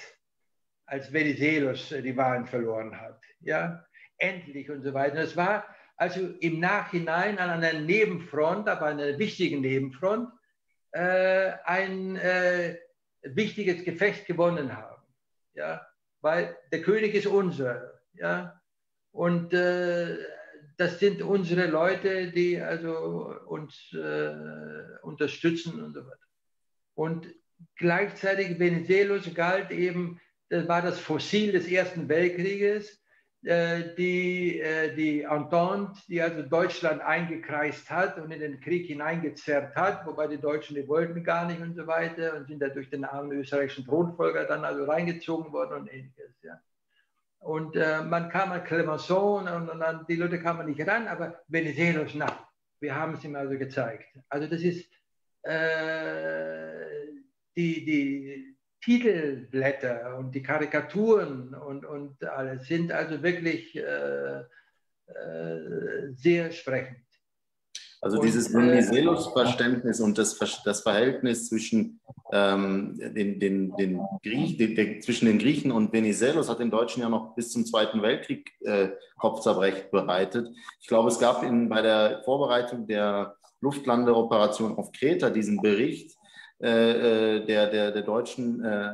als Venizelos die Wahlen verloren hat. Ja, endlich und so weiter. Das war also im Nachhinein an einer Nebenfront, aber einer wichtigen Nebenfront, äh, ein äh, wichtiges Gefecht gewonnen haben. Ja, weil der König ist unser. Ja? Und äh, das sind unsere Leute, die also uns äh, unterstützen und so weiter. Und gleichzeitig Venizelos galt eben, das war das Fossil des Ersten Weltkrieges, äh, die, äh, die Entente, die also Deutschland eingekreist hat und in den Krieg hineingezerrt hat, wobei die Deutschen, die wollten gar nicht und so weiter und sind da durch den armen österreichischen Thronfolger dann also reingezogen worden und ähnliches. Ja. Und äh, man kam an Clemenceau und, und, und die Leute kamen nicht ran, aber Venizelos, na, wir haben es ihm also gezeigt. Also das ist äh, die, die, Titelblätter und die Karikaturen und, und alles sind also wirklich äh, äh, sehr sprechend. Also und, dieses Venizelos-Verständnis und das, das Verhältnis zwischen, ähm, den, den, den Griech, den, den, zwischen den Griechen und Venizelos hat den Deutschen ja noch bis zum Zweiten Weltkrieg äh, Kopfzerbrechen bereitet. Ich glaube, es gab in, bei der Vorbereitung der Luftlandeoperation auf Kreta diesen Bericht, äh, äh, der, der, der deutschen äh,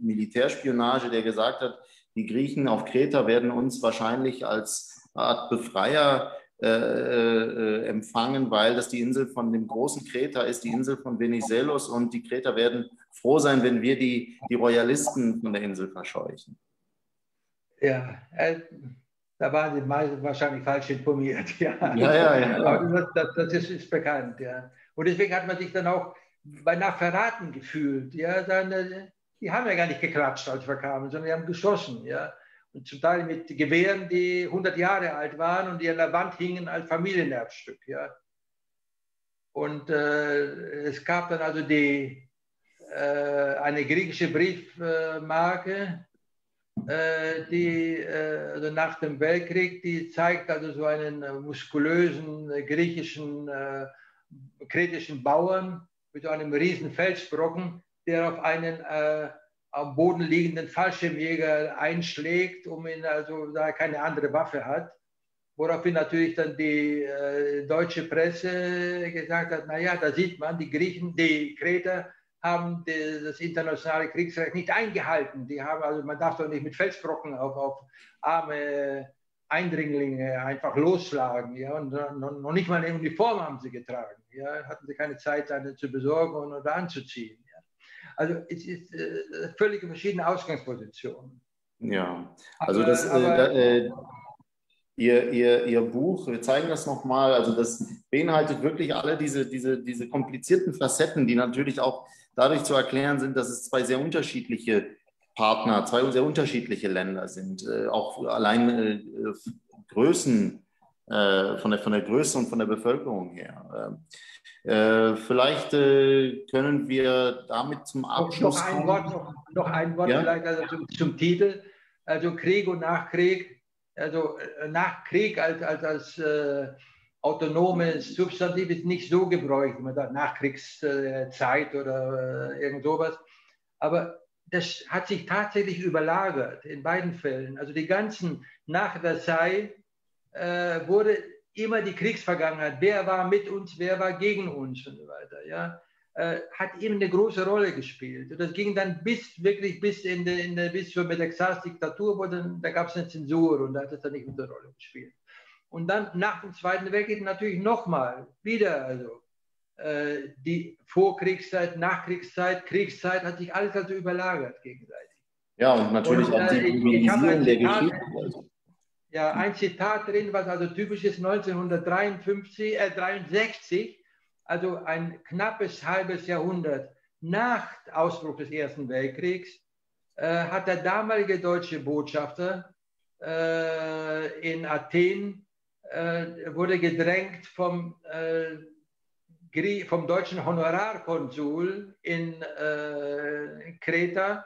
Militärspionage, der gesagt hat, die Griechen auf Kreta werden uns wahrscheinlich als Art Befreier äh, äh, empfangen, weil das die Insel von dem großen Kreta ist, die Insel von Venizelos und die Kreter werden froh sein, wenn wir die, die Royalisten von der Insel verscheuchen. Ja, äh, da waren sie wahrscheinlich falsch informiert. Ja, ja, ja. ja. Aber das, das, ist, ist bekannt. Ja. Und deswegen hat man sich dann auch beinahe verraten gefühlt. Ja, dann, äh, die haben ja gar nicht geklatscht, als wir kamen, sondern die haben geschossen. Ja, und zum Teil mit Gewehren, die 100 Jahre alt waren und die an der Wand hingen als Familienerbstück. Ja. Und äh, es gab dann also die, äh, eine griechische Briefmarke, äh, die äh, also nach dem Weltkrieg, die zeigt also so einen muskulösen griechischen kretischen Bauern, mit einem riesen Felsbrocken, der auf einen äh, am Boden liegenden Fallschirmjäger einschlägt, um ihn also, da er keine andere Waffe hat. Woraufhin natürlich dann die äh, deutsche Presse gesagt hat, naja, da sieht man, die Griechen, die Kreter haben die, das internationale Kriegsrecht nicht eingehalten. Die haben, also man darf doch nicht mit Felsbrocken auf, auf arme Eindringlinge einfach losschlagen. Ja? Und noch nicht mal eine Uniform haben sie getragen. Ja? Hatten sie keine Zeit, eine zu besorgen oder anzuziehen. Also es ist äh, völlig verschiedene Ausgangspositionen. Ja, also aber, das, aber, äh, Ihr, ihr, ihr Buch, wir zeigen das nochmal, also das beinhaltet wirklich alle diese, diese, diese komplizierten Facetten, die natürlich auch dadurch zu erklären sind, dass es zwei sehr unterschiedliche Partner, zwei sehr unterschiedliche Länder sind. Äh, auch allein äh, Größen, äh, von, der, von der Größe und von der Bevölkerung her. Äh, vielleicht äh, können wir damit zum Abschluss. Noch ein Wort, noch, noch ein Wort ja? vielleicht also zum, zum Titel. Also Krieg und Nachkrieg also äh, nach Krieg als, als, als äh, autonomes Substantiv ist nicht so gebräuchlich, man sagt Nachkriegszeit oder äh, irgend sowas. Aber das hat sich tatsächlich überlagert in beiden Fällen. Also die ganzen nach Versailles wurde immer die Kriegsvergangenheit. Wer war mit uns, wer war gegen uns und so weiter. Ja? äh, hat eben eine große Rolle gespielt. Und das ging dann bis wirklich bis in der, in der bis zur der Diktatur, wo dann, da gab es eine Zensur und da hat es dann nicht eine Rolle gespielt. Und dann nach dem Zweiten Weltkrieg natürlich nochmal wieder, also äh, die Vorkriegszeit, Nachkriegszeit, Kriegszeit hat sich alles also überlagert gegenseitig. Ja, und natürlich und, auch die Mobilisierung äh, der Geschichte. Ja, ein Zitat drin, was also typisch ist, 1953, äh, 63 also ein knappes halbes Jahrhundert nach Ausbruch des Ersten Weltkriegs, äh, hat der damalige deutsche Botschafter äh, in Athen, äh, wurde gedrängt vom, äh, vom deutschen Honorarkonsul in äh, Kreta,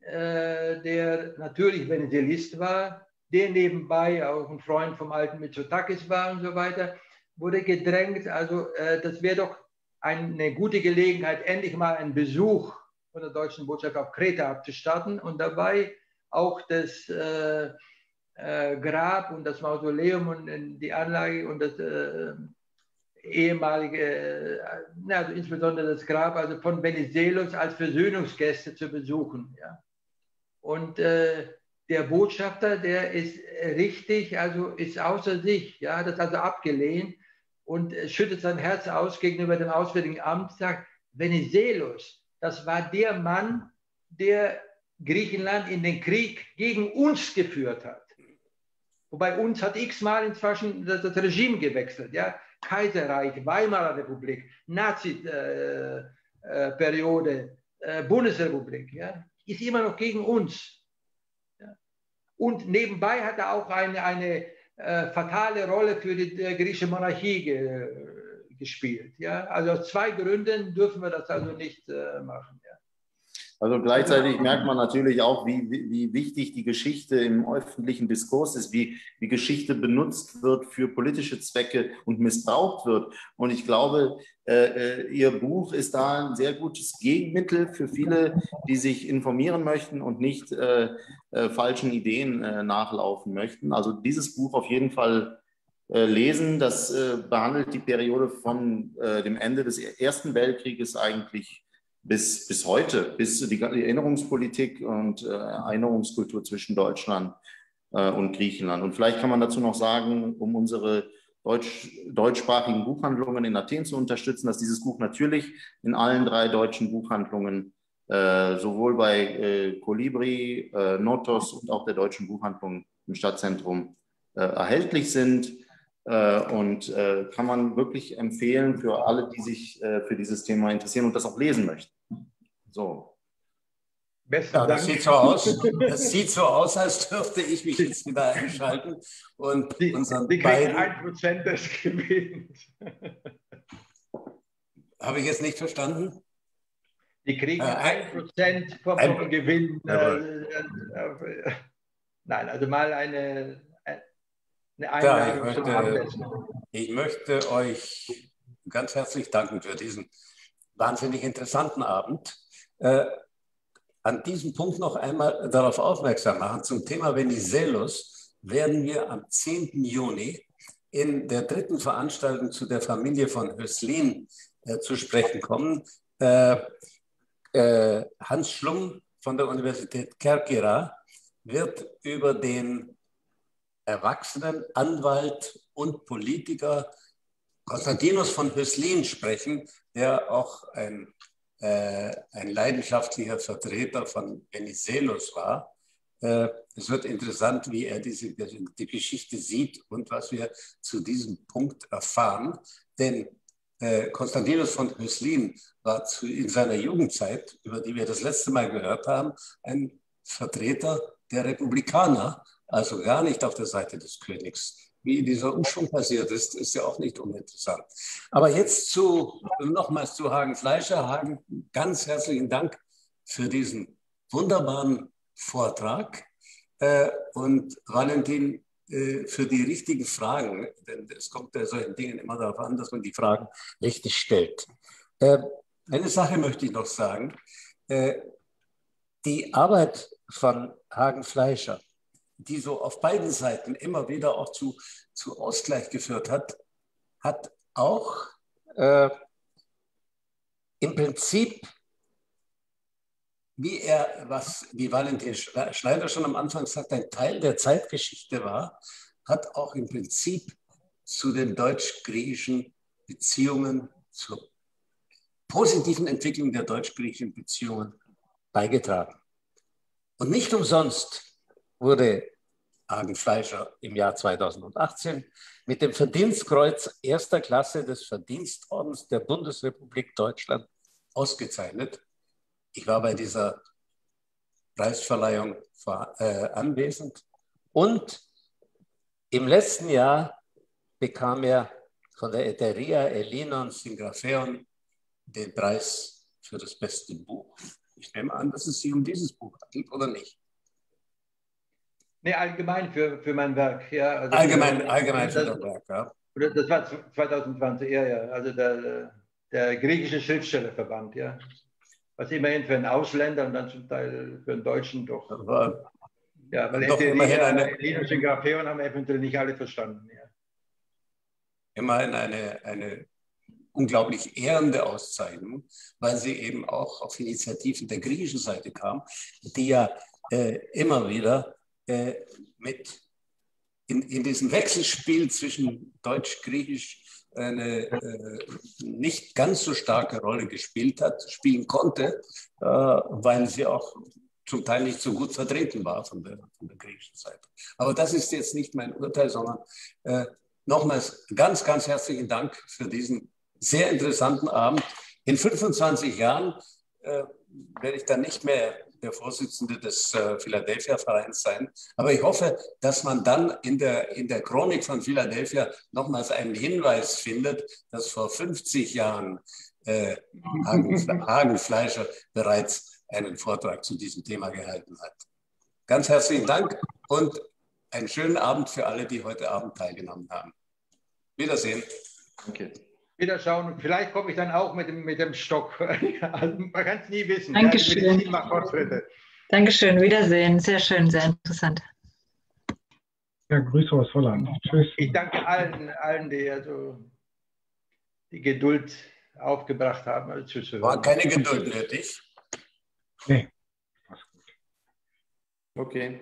äh, der natürlich Venezuelist war, der nebenbei auch ein Freund vom alten Mitsotakis war und so weiter wurde gedrängt, also äh, das wäre doch eine gute Gelegenheit, endlich mal einen Besuch von der deutschen Botschaft auf Kreta abzustatten und dabei auch das äh, äh, Grab und das Mausoleum und die Anlage und das äh, ehemalige, äh, also insbesondere das Grab also von Venizelos als Versöhnungsgäste zu besuchen. Ja. Und äh, der Botschafter, der ist richtig, also ist außer sich, ja, hat das also abgelehnt und schüttet sein Herz aus gegenüber dem Auswärtigen Amt, sagt, Venizelos, das war der Mann, der Griechenland in den Krieg gegen uns geführt hat. Wobei uns hat x-mal inzwischen das, das, Regime gewechselt. Ja? Kaiserreich, Weimarer Republik, Nazi-Periode, äh, äh, Bundesrepublik. Ja? Ist immer noch gegen uns. Und nebenbei hat er auch eine, eine äh, fatale Rolle für die äh, griechische Monarchie ge, gespielt. Ja? Also aus zwei Gründen dürfen wir das also nicht äh, machen. Ja? Also gleichzeitig merkt man natürlich auch, wie, wie wichtig die Geschichte im öffentlichen Diskurs ist, wie, wie Geschichte benutzt wird für politische Zwecke und missbraucht wird. Und ich glaube, äh, Ihr Buch ist da ein sehr gutes Gegenmittel für viele, die sich informieren möchten und nicht äh, äh, falschen Ideen äh, nachlaufen möchten. Also dieses Buch auf jeden Fall äh, lesen. Das äh, behandelt die Periode von dem Ende des Ersten Weltkrieges eigentlich bis, bis heute, bis die, Erinnerungspolitik und Erinnerungskultur zwischen Deutschland und Griechenland. Und vielleicht kann man dazu noch sagen, um unsere deutsch, deutschsprachigen Buchhandlungen in Athen zu unterstützen, dass dieses Buch natürlich in allen drei deutschen Buchhandlungen, äh, sowohl bei äh, Colibri, äh, Notos und auch der deutschen Buchhandlung im Stadtzentrum äh, erhältlich sind. Äh, und äh, kann man wirklich empfehlen für alle, die sich für dieses Thema interessieren und das auch lesen möchten. So, Besten ja, das sieht so aus. Das sieht so aus, als dürfte ich mich jetzt wieder einschalten und die, unseren die beiden. ein Prozent des Gewinns. Habe ich jetzt nicht verstanden? Die kriegen äh, ein Prozent vom, vom Gewinn. Äh, äh, nein, also mal eine, eine Einladung ja, ich, möchte, ich möchte euch ganz herzlich danken für diesen wahnsinnig interessanten Abend. Äh, an diesem Punkt noch einmal darauf aufmerksam machen. Zum Thema Venizelos werden wir am 10. Juni in der dritten Veranstaltung zu der Familie von Höslin äh, zu sprechen kommen. Äh, äh, Hans Schlum von der Universität Kerkira wird über den erwachsenen Anwalt und Politiker Konstantinos von Höslin sprechen, der auch ein äh, ein leidenschaftlicher Vertreter von Venizelos war. Äh, es wird interessant, wie er diese, die Geschichte sieht und was wir zu diesem Punkt erfahren. Denn äh, Konstantinos von Höslin war zu, in seiner Jugendzeit, über die wir das letzte Mal gehört haben, ein Vertreter der Republikaner, also gar nicht auf der Seite des Königs. Wie dieser Umschwung passiert ist, ist ja auch nicht uninteressant. Aber jetzt zu, nochmals zu Hagen Fleischer. Hagen, ganz herzlichen Dank für diesen wunderbaren Vortrag. Äh, und Valentin, äh, für die richtigen Fragen, denn es kommt bei solchen Dingen immer darauf an, dass man die Fragen richtig stellt. Äh, eine Sache möchte ich noch sagen. Die Arbeit von Hagen Fleischer, die so auf beiden Seiten immer wieder auch zu, zu Ausgleich geführt hat, hat auch äh, im Prinzip, wie er, was wie Valentin Schneider schon am Anfang sagt, ein Teil der Zeitgeschichte war, hat auch im Prinzip zu den deutsch-griechischen Beziehungen, zur positiven Entwicklung der deutsch-griechischen Beziehungen beigetragen. Und nicht umsonst wurde Hagen Fleischer im Jahr 2018 mit dem Verdienstkreuz erster Klasse des Verdienstordens der Bundesrepublik Deutschland ausgezeichnet. Ich war bei dieser Preisverleihung äh, anwesend und im letzten Jahr bekam er von der Eteria Elinon Singrafeon den Preis für das beste Buch. Ich nehme an, dass es sich um dieses Buch handelt, oder nicht? Nee, allgemein für, für mein Werk, ja. Also allgemein, für, allgemein für das, Werk, ja. Das war 2020, ja, ja. Also der, der griechische Schriftstellerverband, ja. Was immerhin für einen Ausländer und dann zum Teil für einen Deutschen doch. Aber ja, weil doch immerhin eine, Linus und Grapeon haben eventuell nicht alle verstanden, ja. Immerhin eine, eine unglaublich ehrende Auszeichnung, weil sie eben auch auf Initiativen der griechischen Seite kam, die ja äh, immer wieder äh, mit in, in diesem Wechselspiel zwischen Deutsch-Griechisch eine äh, nicht ganz so starke Rolle gespielt hat, spielen konnte, äh, weil sie auch zum Teil nicht so gut vertreten war von der, von der griechischen Seite. Aber das ist jetzt nicht mein Urteil, sondern äh, nochmals ganz, ganz herzlichen Dank für diesen sehr interessanten Abend. In 25 Jahren äh, werde ich dann nicht mehr der Vorsitzende des äh, Philadelphia Vereins sein. Aber ich hoffe, dass man dann in der, in der Chronik von Philadelphia nochmals einen Hinweis findet, dass vor 50 Jahren äh, Hagen, Hagen Fleischer bereits einen Vortrag zu diesem Thema gehalten hat. Ganz herzlichen Dank und einen schönen Abend für alle, die heute Abend teilgenommen haben. Wiedersehen. Danke wieder schauen. Vielleicht komme ich dann auch mit dem, mit dem Stock. Also man kann es nie wissen. Dankeschön. Ja, Dankeschön. Wiedersehen. Sehr schön, sehr interessant. Ja, Grüße aus Holland. Tschüss. Ich danke allen, allen die also die Geduld aufgebracht haben. Also War keine Geduld nötig? Nee. Okay.